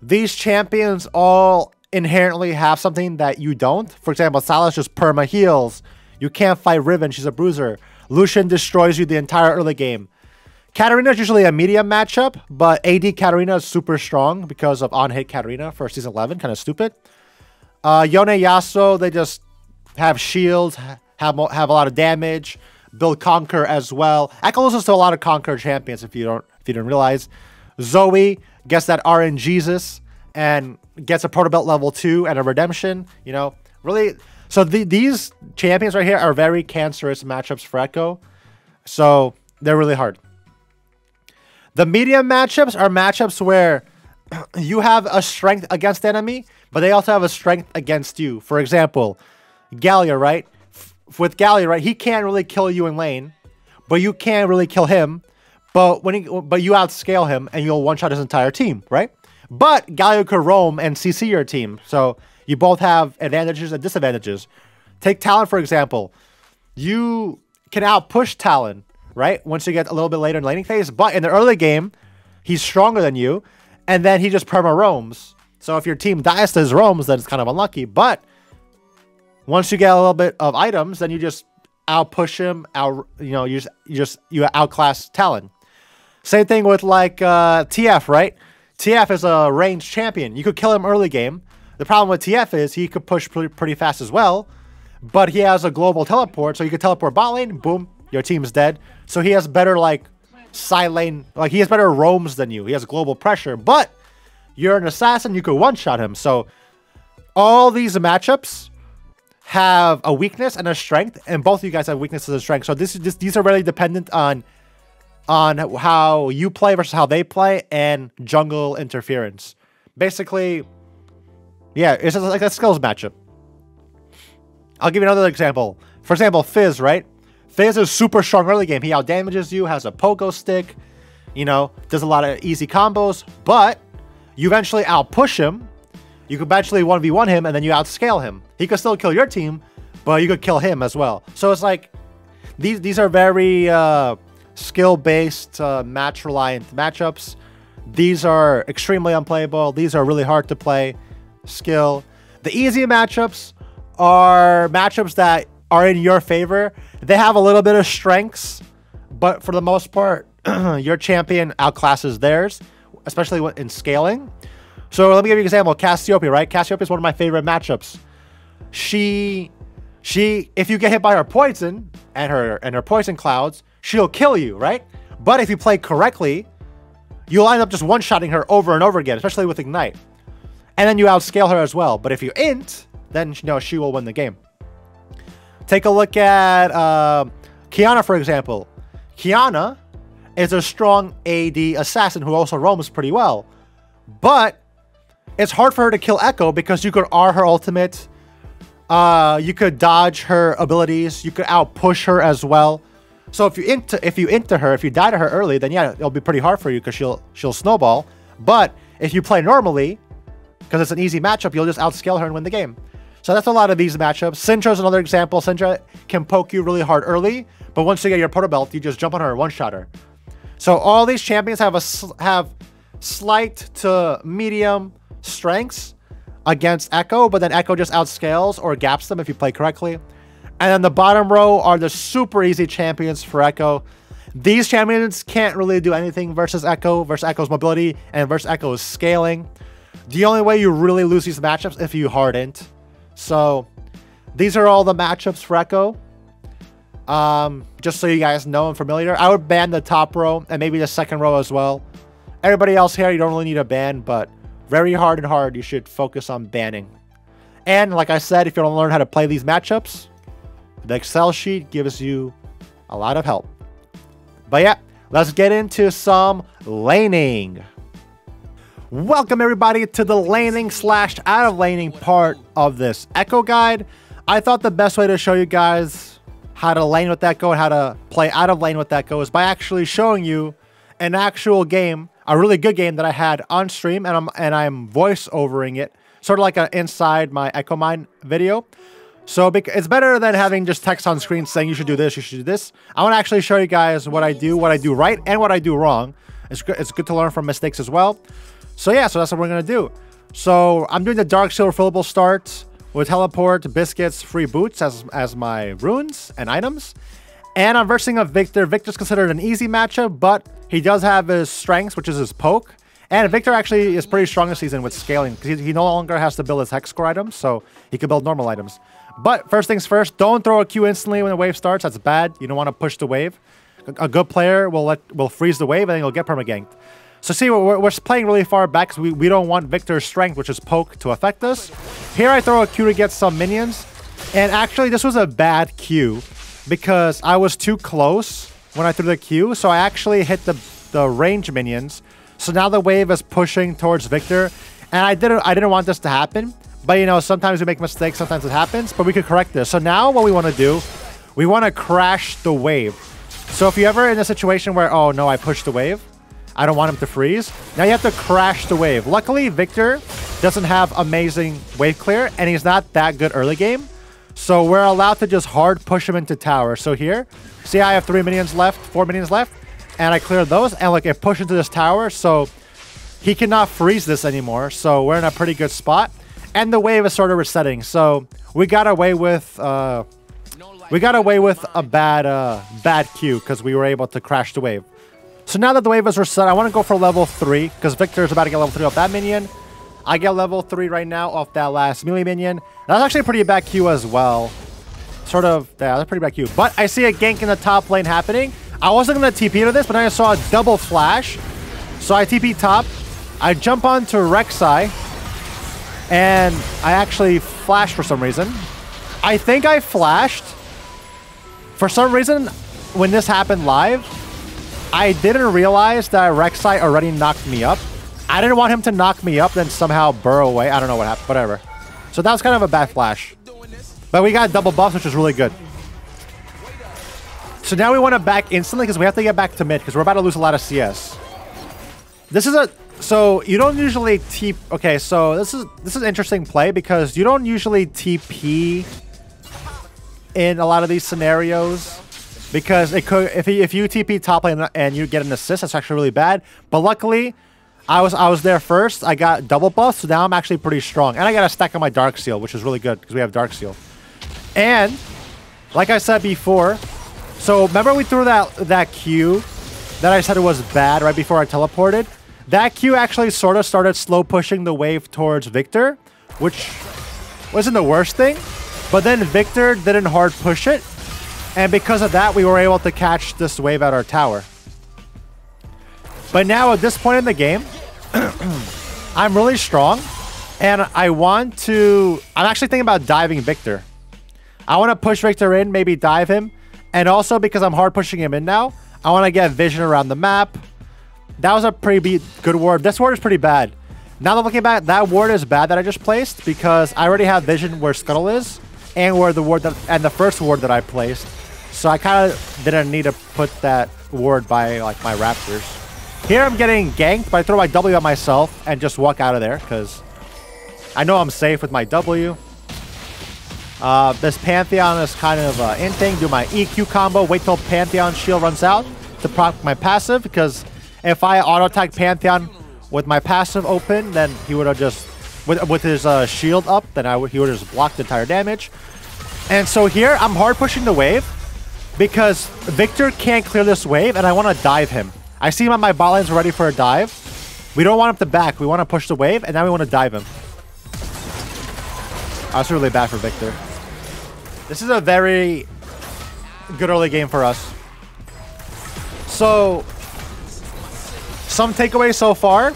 These champions all inherently have something that you don't. For example, Sylas just perma heals. You can't fight Riven, she's a bruiser. Lucian destroys you the entire early game. Katarina is usually a medium matchup, but AD Katarina is super strong because of on-hit Katarina for Season 11. Kind of stupid. Uh, Yone Yasuo, they just have shields, have, have a lot of damage. Build Conquer as well. Ekko loses to a lot of Conquer champions if you don't if you didn't realize. Zoe gets that RN Jesus and gets a Proto Belt level 2 and a Redemption. You know, really... So the, these champions right here are very cancerous matchups for Ekko. So they're really hard. The medium matchups are matchups where you have a strength against enemy, but they also have a strength against you. For example, Galio, right? F with Galio, right? He can't really kill you in lane, but you can really kill him. But when he, but you outscale him and you'll one shot his entire team, right? But Galio could roam and CC your team, so you both have advantages and disadvantages. Take Talon for example. You can outpush Talon right? Once you get a little bit later in laning phase. But in the early game, he's stronger than you, and then he just perma roams. So if your team dies to his roams, then it's kind of unlucky. But once you get a little bit of items, then you just out push him, out you know, you just you just you outclass Talon. Same thing with like uh, TF, right? TF is a ranged champion. You could kill him early game. The problem with TF is he could push pretty, pretty fast as well, but he has a global teleport, so you could teleport bot lane, boom, your team's dead. So he has better, like, side lane. Like, he has better roams than you. He has global pressure. But you're an assassin. You could one-shot him. So all these matchups have a weakness and a strength. And both of you guys have weaknesses and strengths. So this is just, these are really dependent on on how you play versus how they play and jungle interference. Basically, yeah, it's like a skills matchup. I'll give you another example. For example, Fizz, right? Fizz is super strong early game. He outdamages you, has a pogo stick, you know, does a lot of easy combos, but you eventually outpush him. You could eventually 1v1 him, and then you outscale him. He could still kill your team, but you could kill him as well. So it's like, these, these are very uh, skill-based, uh, match-reliant matchups. These are extremely unplayable. These are really hard to play. Skill. The easy matchups are matchups that are in your favor. They have a little bit of strengths, but for the most part, your champion outclasses theirs, especially in scaling. So let me give you an example. Cassiopeia, right? Cassiopeia is one of my favorite matchups. She, she, if you get hit by her poison and her and her poison clouds, she'll kill you, right? But if you play correctly, you'll end up just one-shotting her over and over again, especially with Ignite. And then you outscale her as well. But if you int, then know she will win the game. Take a look at uh, Qiyana, for example. Qiyana is a strong AD assassin who also roams pretty well. But it's hard for her to kill Ekko because you could R her ultimate. Uh, you could dodge her abilities. You could outpush her as well. So if you into if you into her, if you die to her early, then yeah, it'll be pretty hard for you because she'll she'll snowball. But if you play normally, because it's an easy matchup, you'll just outscale her and win the game. So that's a lot of these matchups. Syndra's another example. Syndra can poke you really hard early, but once you get your proto belt, you just jump on her one-shot her. So all these champions have a have slight to medium strengths against Ekko, but then Ekko just outscales or gaps them if you play correctly. And then the bottom row are the super easy champions for Ekko. These champions can't really do anything versus Ekko, versus Ekko's mobility, and versus Ekko's scaling. The only way you really lose these matchups if you hardent. So these are all the matchups for Ekko. Um, just so you guys know and familiar. I would ban the top row and maybe the second row as well. Everybody else here, you don't really need a ban, but very hard and hard, you should focus on banning. And like I said, if you want to learn how to play these matchups, the Excel sheet gives you a lot of help. But yeah, let's get into some laning. Welcome everybody to the laning slash out of laning part of this Ekko guide. I thought the best way to show you guys how to lane with Ekko and how to play out of lane with Ekko is by actually showing you an actual game, a really good game that I had on stream and I'm and I'm voice overing it, sort of like an inside my Ekko Mine video. So it's better than having just text on screen saying you should do this, you should do this. I want to actually show you guys what I do, what I do right, and what I do wrong. It's it's good to learn from mistakes as well. So yeah, so that's what we're to do. So I'm doing the Dark Seal refillable start with Teleport, Biscuits, Free Boots as, as my runes and items. And I'm versing a Viktor. Viktor's considered an easy matchup, but he does have his strengths, which is his poke. And Viktor actually is pretty strong this season with scaling, because he, he no longer has to build his Hex Core items, so he can build normal items. But first things first, don't throw a Q instantly when the wave starts. That's bad. You don't want to push the wave. A good player will let will freeze the wave and then he'll get permaganked. So see, we're, we're playing really far back because we, we don't want Viktor's strength, which is poke, to affect us. Here I throw a Q to get some minions. And actually, this was a bad Q because I was too close when I threw the Q. So I actually hit the, the range minions. So now the wave is pushing towards Viktor. And I didn't I didn't want this to happen. But, you know, sometimes we make mistakes, sometimes it happens, but we could correct this. So now what we want to do, we want to crash the wave. So if you're ever in a situation where, oh, no, I pushed the wave, I don't want him to freeze, now you have to crash the wave. Luckily, Viktor doesn't have amazing wave clear, and he's not that good early game. So we're allowed to just hard push him into tower. So here, see I have three minions left, four minions left, and I cleared those, and like it pushed into this tower, so he cannot freeze this anymore. So we're in a pretty good spot and the wave is sort of resetting. So we got away with uh, we got away with a bad uh, bad Q because we were able to crash the wave. So now that the wave is reset, I want to go for level 3 because Viktor is about to get level 3 off that minion. I get level 3 right now off that last melee minion. That's actually a pretty bad Q as well. Sort of, yeah, that's a pretty bad Q. But I see a gank in the top lane happening. I wasn't going to TP to this, but I saw a double flash. So I TP top. I jump onto Rek'Sai. And I actually flashed for some reason. I think I flashed. For some reason, when this happened live, I didn't realize that Rek'Sai already knocked me up. I didn't want him to knock me up, then somehow burrow away. I don't know what happened. Whatever. So that was kind of a bad flash. But we got double buffs, which is really good. So now we want to back instantly because we have to get back to mid because we're about to lose a lot of CS. This is a so you don't usually TP. Okay, so this is this is interesting play because you don't usually TP in a lot of these scenarios because it could if you, if you TP top lane and you get an assist, that's actually really bad. But luckily, I was I was there first. I got double buff, so now I'm actually pretty strong, and I got a stack on my Dark Seal, which is really good because we have Dark Seal. And like I said before, so remember we threw that that Q that I said it was bad right before I teleported. That Q actually sort of started slow pushing the wave towards Viktor, which wasn't the worst thing. But then Viktor didn't hard push it. And because of that, we were able to catch this wave at our tower. But now at this point in the game, I'm really strong. And I want to... I'm actually thinking about diving Viktor. I want to push Viktor in, maybe dive him. And also because I'm hard pushing him in now, I want to get vision around the map. That was a pretty good ward. This ward is pretty bad. Now that I'm looking back, that ward is bad that I just placed because I already have vision where Scuttle is and where the ward that and the first ward that I placed. So I kind of didn't need to put that ward by like my Raptors. Here I'm getting ganked, but I throw my W at myself and just walk out of there because I know I'm safe with my W. Uh, this Pantheon is kind of uh, in thing. Do my EQ combo. Wait till Pantheon shield runs out to proc my passive because if I auto attack Pantheon with my passive open, then he would have just with with his uh, shield up, then I would he would have just blocked the entire damage. And so here I'm hard pushing the wave because Viktor can't clear this wave, and I want to dive him. I see him on my bot lanes ready for a dive. We don't want him to back. We want to push the wave, and now we want to dive him. That's really bad for Viktor. This is a very good early game for us. So, some takeaways so far.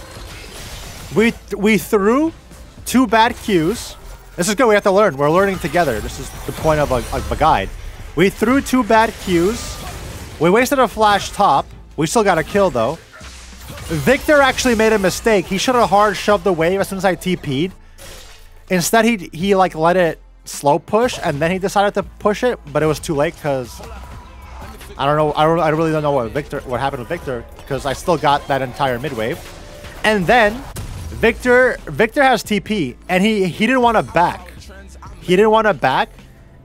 We we threw two bad cues. This is good. We have to learn. We're learning together. This is the point of a, of a guide. We threw two bad Qs. We wasted a flash top. We still got a kill, though. Viktor actually made a mistake. He should have hard shoved the wave as soon as I TP'd. Instead, he, he like let it slow push, and then he decided to push it, but it was too late because I don't know. I, don't, I really don't know what Viktor what happened with Viktor because I still got that entire mid wave. And then Viktor Viktor has TP, and he he didn't want to back. He didn't want to back,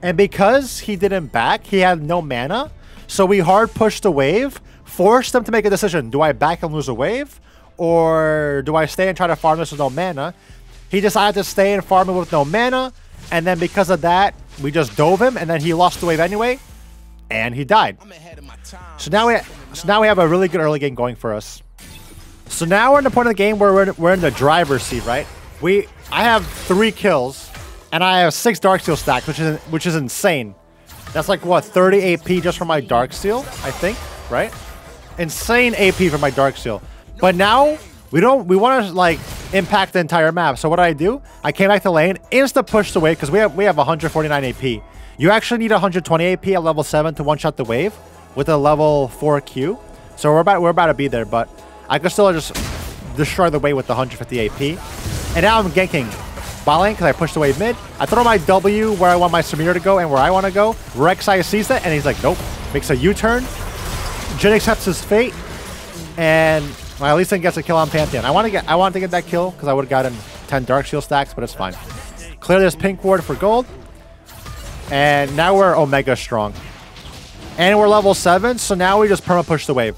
and because he didn't back, he had no mana. So we hard pushed the wave, forced them to make a decision: Do I back and lose a wave, or do I stay and try to farm this with no mana? He decided to stay and farm it with no mana, and then because of that, we just dove him, and then he lost the wave anyway, and he died. So now we so now we have a really good early game going for us. So now we're in the point of the game where we're, we're in the driver's seat, right? We I have three kills, and I have six Dark Seal stacks, which is which is insane. That's like what 30 AP just for my Dark Seal, I think, right? Insane AP for my Dark Seal. But now we don't we want to like impact the entire map. So what did I do? I came back to lane, insta pushed the wave because we have we have 149 AP. You actually need 120 AP at level 7 to one-shot the wave with a level 4 Q. So we're about we're about to be there, but I could still just destroy the wave with the 150 AP. And now I'm ganking bot lane because I pushed away mid. I throw my W where I want my Samir to go and where I want to go. Rek'Sai sees that and he's like, nope. Makes a U-turn. Jhin accepts his fate. And least I gets a kill on Pantheon. I want to get I want to get that kill because I would have gotten 10 Dark Seal stacks, but it's fine. Clear this pink ward for gold. And now we're Omega strong. And we're level 7, so now we just perma push the wave.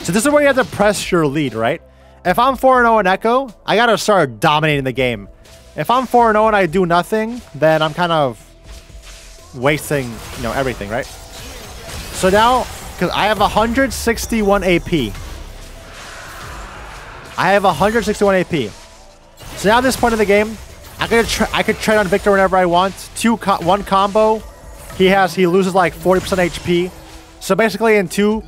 So this is where you have to press your lead, right? If I'm 4-0 in Ekko, I gotta start dominating the game. If I'm 4-0 and I do nothing, then I'm kind of wasting, you know, everything, right? So now, because I have 161 AP. I have 161 AP. So now at this point of the game, I could I could trade on Viktor whenever I want. Two co one combo, he has he loses like 40% HP. So basically in two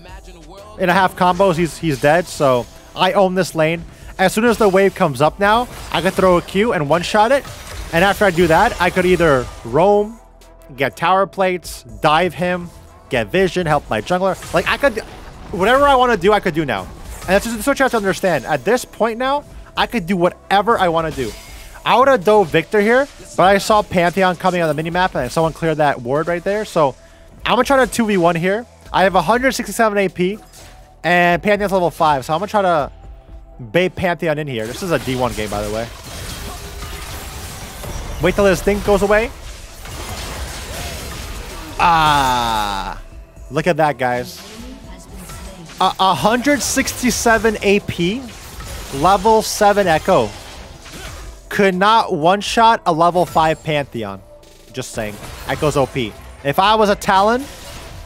and a half combos, he's he's dead. So I own this lane. As soon as the wave comes up now, I could throw a Q and one-shot it. And after I do that, I could either roam, get tower plates, dive him, get vision, help my jungler. Like I could, whatever I want to do, I could do now. And that's just what you have to understand. At this point now, I could do whatever I want to do. I would have dove Viktor here, but I saw Pantheon coming on the minimap and someone cleared that ward right there. So I'm going to try to 2v1 here. I have 167 AP and Pantheon's level 5. So I'm going to try to bait Pantheon in here. This is a D1 game, by the way. Wait till this thing goes away. Ah. Look at that, guys. Uh, 167 AP, level 7 Ekko. Could not one-shot a level 5 Pantheon. Just saying. Ekko's OP. If I was a Talon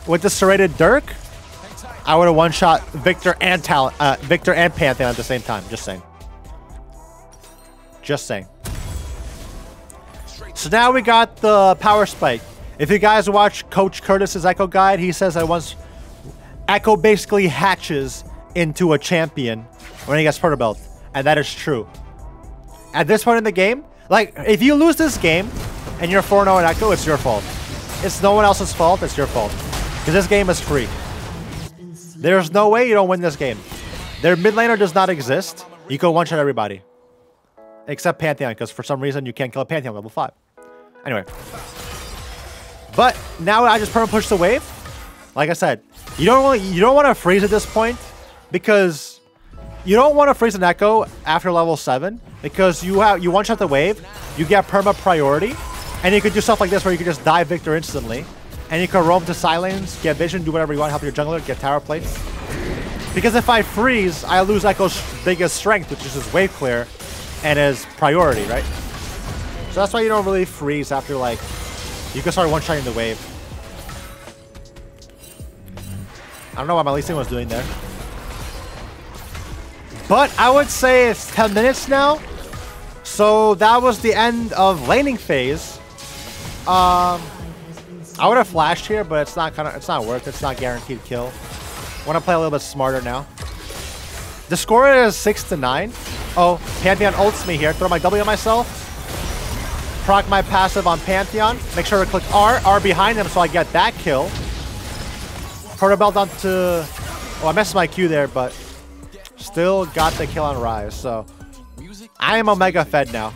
with the serrated Dirk, I would have one-shot Viktor and Talon, uh, Viktor and Pantheon at the same time. Just saying. Just saying. So now we got the power spike. If you guys watch Coach Curtis's Ekko guide, he says that once Ekko basically hatches into a champion when he gets Proto Belt. And that is true. At this point in the game, like, if you lose this game and you're 4-0 in Ekko, it's your fault. It's no one else's fault, it's your fault. Because this game is free. There's no way you don't win this game. Their mid laner does not exist. You one-shot everybody. Except Pantheon, because for some reason you can't kill a Pantheon level 5. Anyway. But now I just perma push the wave. Like I said, you don't want you don't want to freeze at this point because you don't want to freeze an Ekko after level seven because you have you one shot the wave, you get perma priority, And you could do stuff like this where you could just die Viktor instantly. And you can roam to silence, get vision, do whatever you want, help your jungler, get tower plates. Because if I freeze, I lose Ekko's biggest strength, which is his wave clear and his priority, right? So that's why you don't really freeze after like you can start one-shotting the wave. I don't know what my Lee Sin was doing there. But I would say it's 10 minutes now. So that was the end of laning phase. Um, I would have flashed here, but it's not kind of it's not worth it. It's not guaranteed kill. Want to play a little bit smarter now. The score is six to nine. Oh, Pantheon ults me here. Throw my W on myself. Proc my passive on Pantheon. Make sure to click R. R behind him so I get that kill. Protobelt onto... Oh, I messed my Q there, but still got the kill on Ryze. So I am Omega Fed now.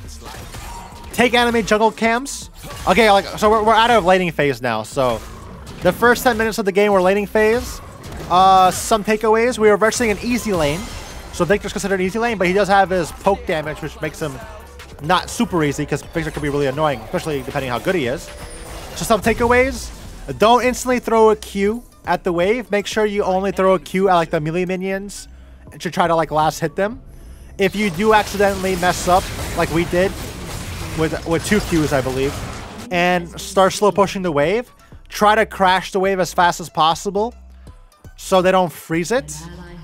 Take enemy jungle camps. Okay, like so we're, we're out of laning phase now. So the first 10 minutes of the game were laning phase. Uh, some takeaways. We were versing an easy lane. So Viktor's considered an easy lane, but he does have his poke damage, which makes him not super easy because Viktor can be really annoying, especially depending how good he is. So some takeaways. Don't instantly throw a Q at the wave. Make sure you only throw a Q at like the melee minions to try to like last hit them. If you do accidentally mess up, like we did with, with two Qs, I believe, and start slow pushing the wave, try to crash the wave as fast as possible so they don't freeze it.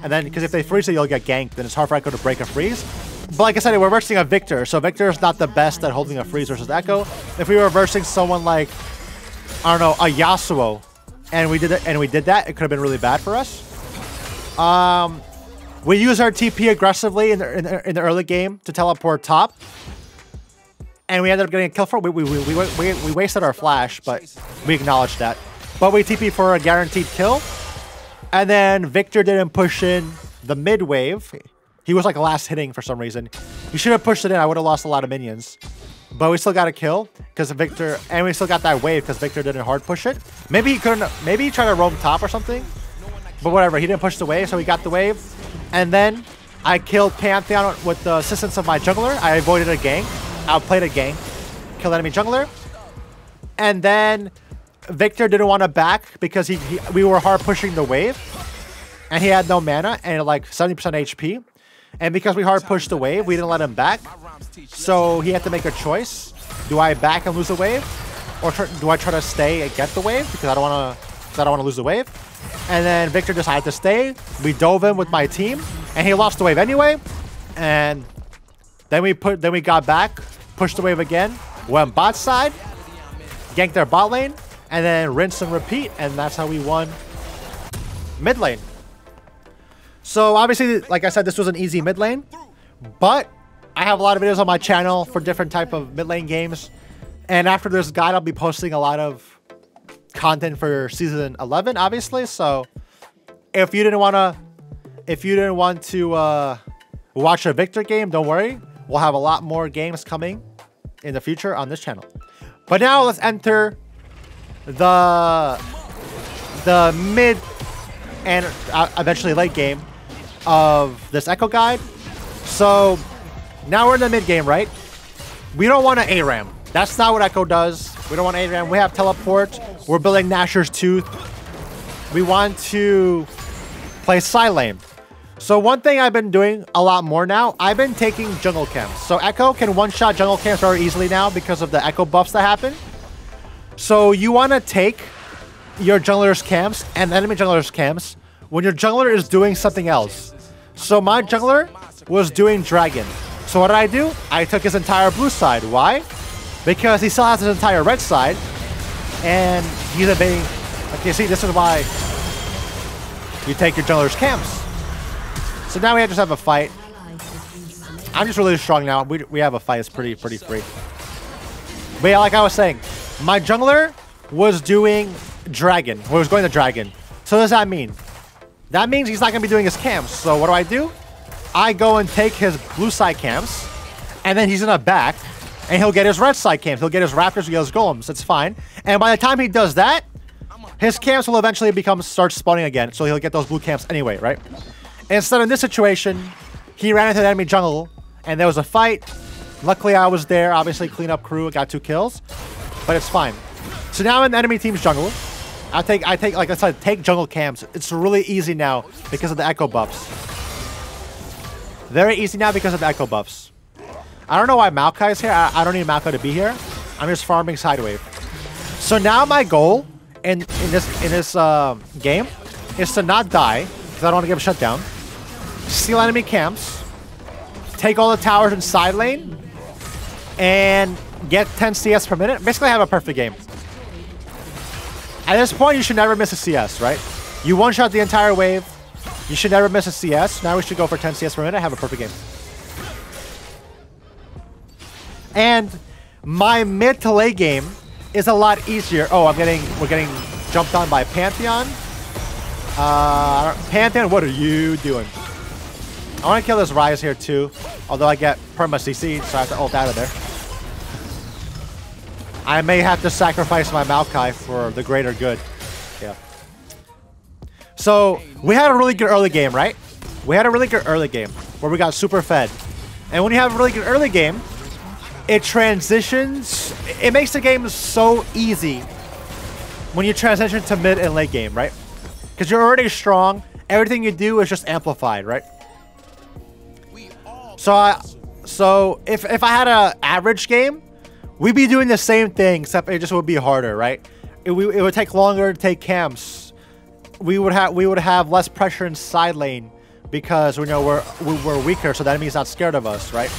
And then, because if they freeze it, you'll get ganked. Then it's hard for Ekko to break a freeze. But like I said, we're versing a Viktor, so Viktor is not the best at holding a freeze versus Ekko. If we were versing someone like, I don't know, a Yasuo, and we did it, and we did that, it could have been really bad for us. Um, we use our TP aggressively in the, in the, in the early game to teleport top, and we ended up getting a kill for we we, we, we, we wasted our flash, but we acknowledged that. But we TP for a guaranteed kill, and then Viktor didn't push in the mid wave. He was like last hitting for some reason. He should have pushed it in. I would have lost a lot of minions. But we still got a kill because Viktor, and we still got that wave because Viktor didn't hard push it. Maybe he couldn't, maybe he tried to roam top or something. But whatever, he didn't push the wave, so he got the wave. And then I killed Pantheon with the assistance of my jungler. I avoided a gank. Outplayed a gank. Killed enemy jungler. And then Viktor didn't want to back because he, he we were hard pushing the wave. And he had no mana and like 70% HP. And because we hard pushed the wave, we didn't let him back. So he had to make a choice. Do I back and lose the wave? Or do I try to stay and get the wave? Because I don't want to I don't want to lose the wave. And then Viktor decided to stay. We dove in with my team. And he lost the wave anyway. And then we put then we got back, pushed the wave again, went bot side, ganked their bot lane, and then rinse and repeat. And that's how we won mid lane. So obviously, like I said, this was an easy mid lane, but I have a lot of videos on my channel for different type of mid lane games. And after this guide, I'll be posting a lot of content for season 11, obviously. So if you didn't want to, if you didn't want to uh, watch a Viktor game, don't worry. We'll have a lot more games coming in the future on this channel. But now let's enter the the mid and uh, eventually late game of this Ekko guide. So now we're in the mid game, right? We don't want an ARAM. That's not what Ekko does. We don't want ARAM. We have teleport. We're building Nashor's Tooth. We want to play Silane. So one thing I've been doing a lot more now, I've been taking jungle camps. So Ekko can one-shot jungle camps very easily now because of the Ekko buffs that happen. So you want to take your jungler's camps and enemy jungler's camps when your jungler is doing something else. So my jungler was doing dragon. So what did I do? I took his entire blue side. Why? Because he still has his entire red side. And he's evading. Okay, see, this is why you take your jungler's camps. So now we just have a fight. I'm just really strong now. We, we have a fight. It's pretty, pretty free. But yeah, like I was saying, my jungler was doing dragon. He was going to dragon. So what does that mean? That means he's not going to be doing his camps. So what do I do? I go and take his blue side camps, and then he's going to back, and he'll get his red side camps. He'll get his raptors, he'll get his golems. That's fine. And by the time he does that, his camps will eventually become start spawning again, so he'll get those blue camps anyway, right? Instead, in this situation, he ran into the enemy jungle, and there was a fight. Luckily, I was there. Obviously, clean up crew, got two kills. but it's fine. So now I'm in the enemy team's jungle. I take, I take, like I said, take jungle camps. It's really easy now because of the Ekko buffs. Very easy now because of the Ekko buffs. I don't know why Maokai is here. I, I don't need Maokai to be here. I'm just farming Sidewave. So now my goal in, in this in this uh, game is to not die, because I don't want to give a shutdown. Steal enemy camps. Take all the towers in side lane. And get 10 CS per minute. Basically have a perfect game. At this point, you should never miss a CS, right? You one-shot the entire wave. You should never miss a CS. Now we should go for 10 CS per minute. Have a perfect game. And my mid to late game is a lot easier. Oh, I'm getting, we're getting jumped on by Pantheon. Uh, Pantheon, what are you doing? I want to kill this Ryze here too. Although I get perma CC, so I have to ult out of there. I may have to sacrifice my Maokai for the greater good. Yeah. So, we had a really good early game, right? We had a really good early game where we got super fed. And when you have a really good early game, it transitions, it makes the game so easy when you transition to mid and late game, right? Because you're already strong, everything you do is just amplified, right? So I, so if, if I had an average game, we'd be doing the same thing, except it just would be harder, right? It, we, it would take longer to take camps. We would have we would have less pressure in side lane because we know we're we're weaker, so that enemy's not scared of us, right?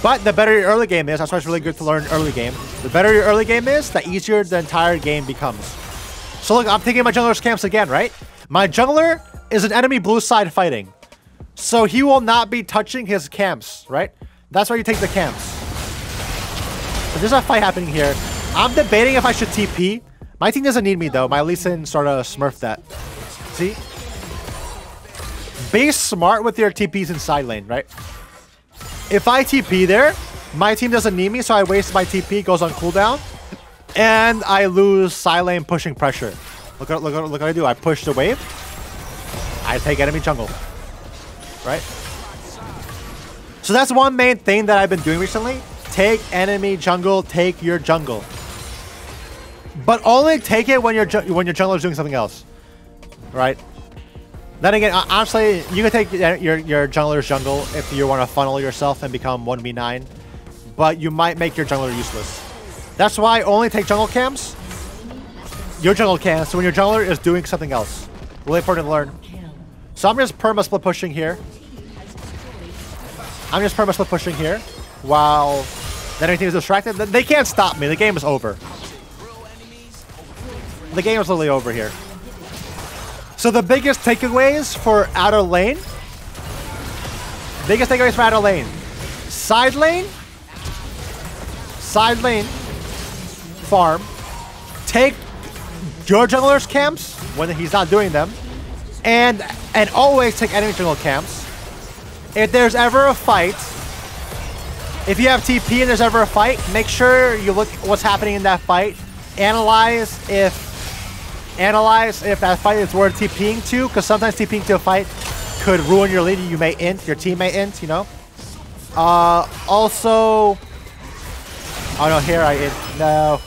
But the better your early game is, that's why it's really good to learn early game. The better your early game is, the easier the entire game becomes. So look, I'm taking my jungler's camps again, right? My jungler is an enemy blue side fighting. So he will not be touching his camps, right? That's why you take the camps. So there's a fight happening here. I'm debating if I should TP. My team doesn't need me though. My Lee Sin sort of smurfed that. See? Be smart with your TPs in side lane, right? If I TP there, my team doesn't need me, so I waste my TP, goes on cooldown, and I lose side lane pushing pressure. Look at look at look what I do. I push the wave. I take enemy jungle. Right? So that's one main thing that I've been doing recently. Take enemy jungle, take your jungle. But only take it when your when your jungler is doing something else. Right? Then again, honestly, you can take your, your jungler's jungle if you want to funnel yourself and become 1v9. But you might make your jungler useless. That's why only take jungle camps. Your jungle camps when your jungler is doing something else. Really important to learn. So I'm just perma split pushing here. I'm just perma split pushing here. While then anything is distracted. They can't stop me. The game is over. The game is literally over here. So the biggest takeaways for outer lane. Biggest takeaways for outer lane. Side lane. Side lane. Farm. Take your jungler's camps when he's not doing them. And and always take enemy jungle camps. If there's ever a fight, if you have TP and there's ever a fight, make sure you look what's happening in that fight. Analyze if analyze if that fight is worth TPing to, because sometimes TPing to a fight could ruin your lead. You may int, your team may int, you know? Uh, also... Oh no, here I int. No.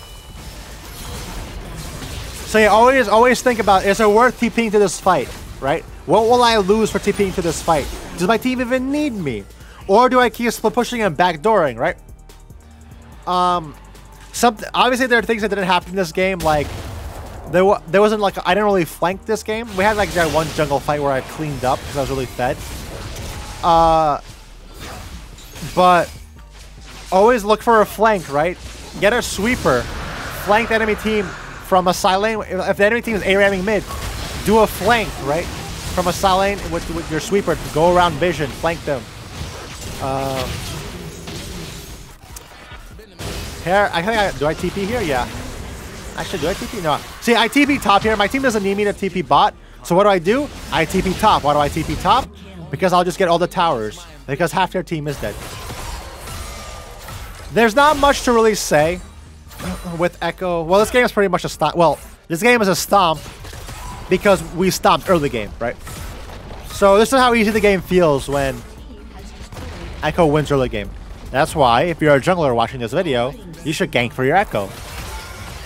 So yeah, always, always think about, is it worth TPing to this fight, right? What will I lose for TPing to this fight? Does my team even need me? Or do I keep split pushing and backdooring, right? Um, some, obviously there are things that didn't happen in this game, like there, there wasn't like, I didn't really flank this game. We had like that one jungle fight where I cleaned up because I was really fed. Uh, but always look for a flank, right? Get a sweeper. Flank the enemy team from a side lane. If the enemy team is A-ramming mid, do a flank, right? From a side lane with, with your sweeper. Go around vision, flank them. Uh, here, I think I, do I TP here? Yeah. Actually, do I TP? No. See, I TP top here. My team doesn't need me to TP bot. So what do I do? I TP top. Why do I TP top? Because I'll just get all the towers. Because half their team is dead. There's not much to really say with Ekko. Well, this game is pretty much a stomp. Well, this game is a stomp because we stopped early game, right? So this is how easy the game feels when Ekko wins early game. That's why, if you're a jungler watching this video, you should gank for your Ekko.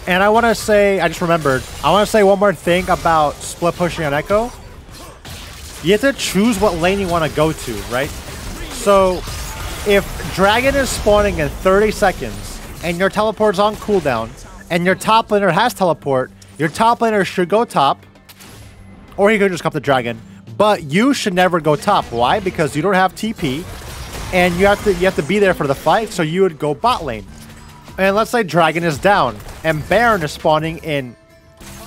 And I want to say, I just remembered, I want to say one more thing about split pushing on Ekko. You have to choose what lane you want to go to, right? So, if Dragon is spawning in 30 seconds, and your teleport's on cooldown, and your top laner has teleport, your top laner should go top, or he could just come to Dragon. But you should never go top. Why? Because you don't have TP, and you have to you have to be there for the fight. So you would go bot lane. And let's say Dragon is down, and Baron is spawning in,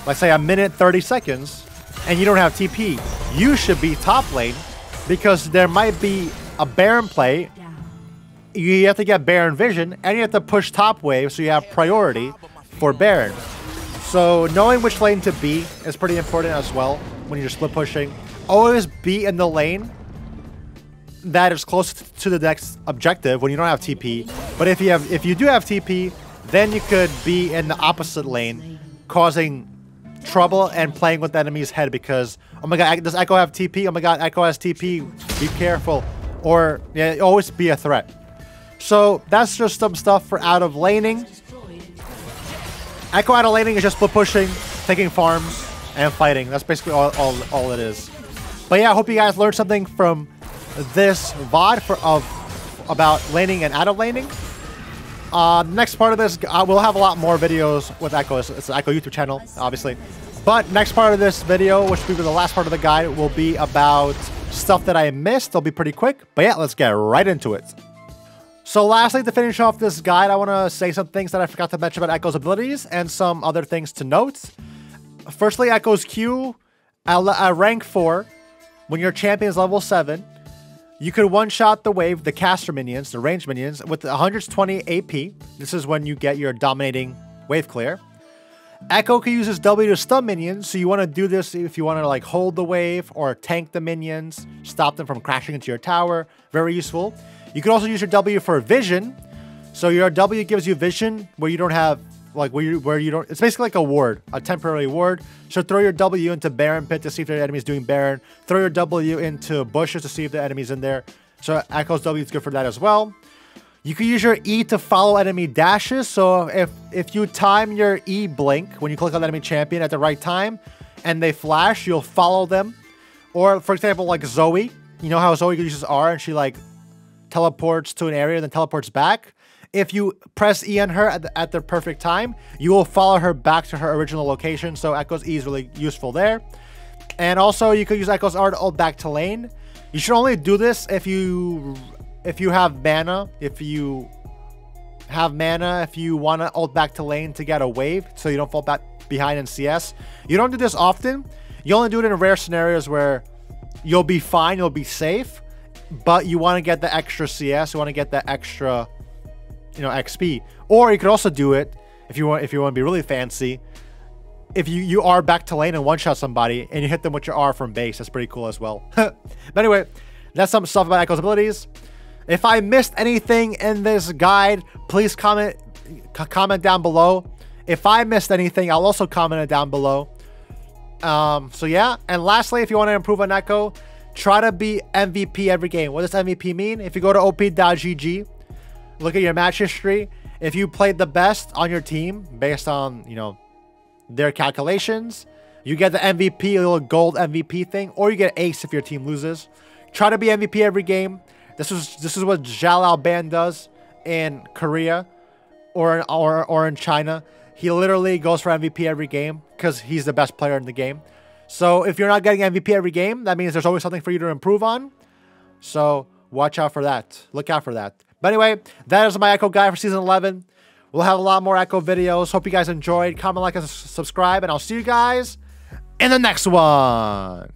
let's say, a minute 30 seconds, and you don't have TP. You should be top lane, because there might be a Baron play. You have to get Baron vision, and you have to push top wave, so you have priority for Baron. So knowing which lane to be is pretty important as well when you're split pushing. Always be in the lane that is close to the next objective when you don't have TP. But if you have if you do have TP, then you could be in the opposite lane, causing trouble and playing with the enemy's head because oh my god, does Ekko have TP? Oh my god, Ekko has TP. Be careful. Or yeah, always be a threat. So that's just some stuff for out of laning. Ekko out of laning is just split pushing, taking farms, and fighting. That's basically all, all, all it is. But yeah, I hope you guys learned something from this VOD for, of about laning and out of laning. Uh, next part of this, uh, we'll have a lot more videos with Ekko. It's, it's Ekko YouTube channel, obviously. But next part of this video, which will be the last part of the guide, will be about stuff that I missed. They'll be pretty quick. But yeah, let's get right into it. So lastly, to finish off this guide, I want to say some things that I forgot to mention about Ekko's abilities and some other things to note. Firstly, Ekko's Q at, rank 4, when your champion is level 7, you could one-shot the wave, the caster minions, the range minions, with 120 AP. This is when you get your dominating wave clear. Ekko can use his W to stun minions, so you want to do this if you want to like hold the wave or tank the minions, stop them from crashing into your tower. Very useful. You can also use your W for vision. So your W gives you vision where you don't have like where you where you don't it's basically like a ward, a temporary ward. So throw your W into Baron Pit to see if the enemy's doing Baron. Throw your W into bushes to see if the enemy's in there. So Ekko's W is good for that as well. You can use your E to follow enemy dashes. So if if you time your E blink when you click on enemy champion at the right time and they flash, you'll follow them. Or for example, like Zoe, you know how Zoe uses R and she like teleports to an area, and then teleports back. If you press E on her at the, at the perfect time, you will follow her back to her original location. So Ekko's E is really useful there. And also, you could use Ekko's R to ult back to lane. You should only do this if you if you have mana, if you have mana, if you want to ult back to lane to get a wave so you don't fall back behind in CS. You don't do this often. You only do it in rare scenarios where you'll be fine, you'll be safe but you want to get the extra CS, you want to get the extra, you know, XP. Or you could also do it if you want if you want to be really fancy. If you you are back to lane and one shot somebody and you hit them with your R from base, that's pretty cool as well. but anyway, that's some stuff about Ekko's abilities. If I missed anything in this guide, please comment comment down below. If I missed anything, I'll also comment it down below. Um, so yeah, and lastly, if you want to improve on Ekko, Try to be MVP every game. What does MVP mean? If you go to op.gg, look at your match history. If you played the best on your team based on, you know, their calculations, you get the MVP, a little gold MVP thing, or you get ace if your team loses. Try to be MVP every game. This is this is what Xiao Lao Ban does in Korea or or or in China. He literally goes for MVP every game because he's the best player in the game. So if you're not getting MVP every game, that means there's always something for you to improve on. So watch out for that. Look out for that. But anyway, that is my Ekko guide for Season 11. We'll have a lot more Ekko videos. Hope you guys enjoyed. Comment, like, and subscribe. And I'll see you guys in the next one.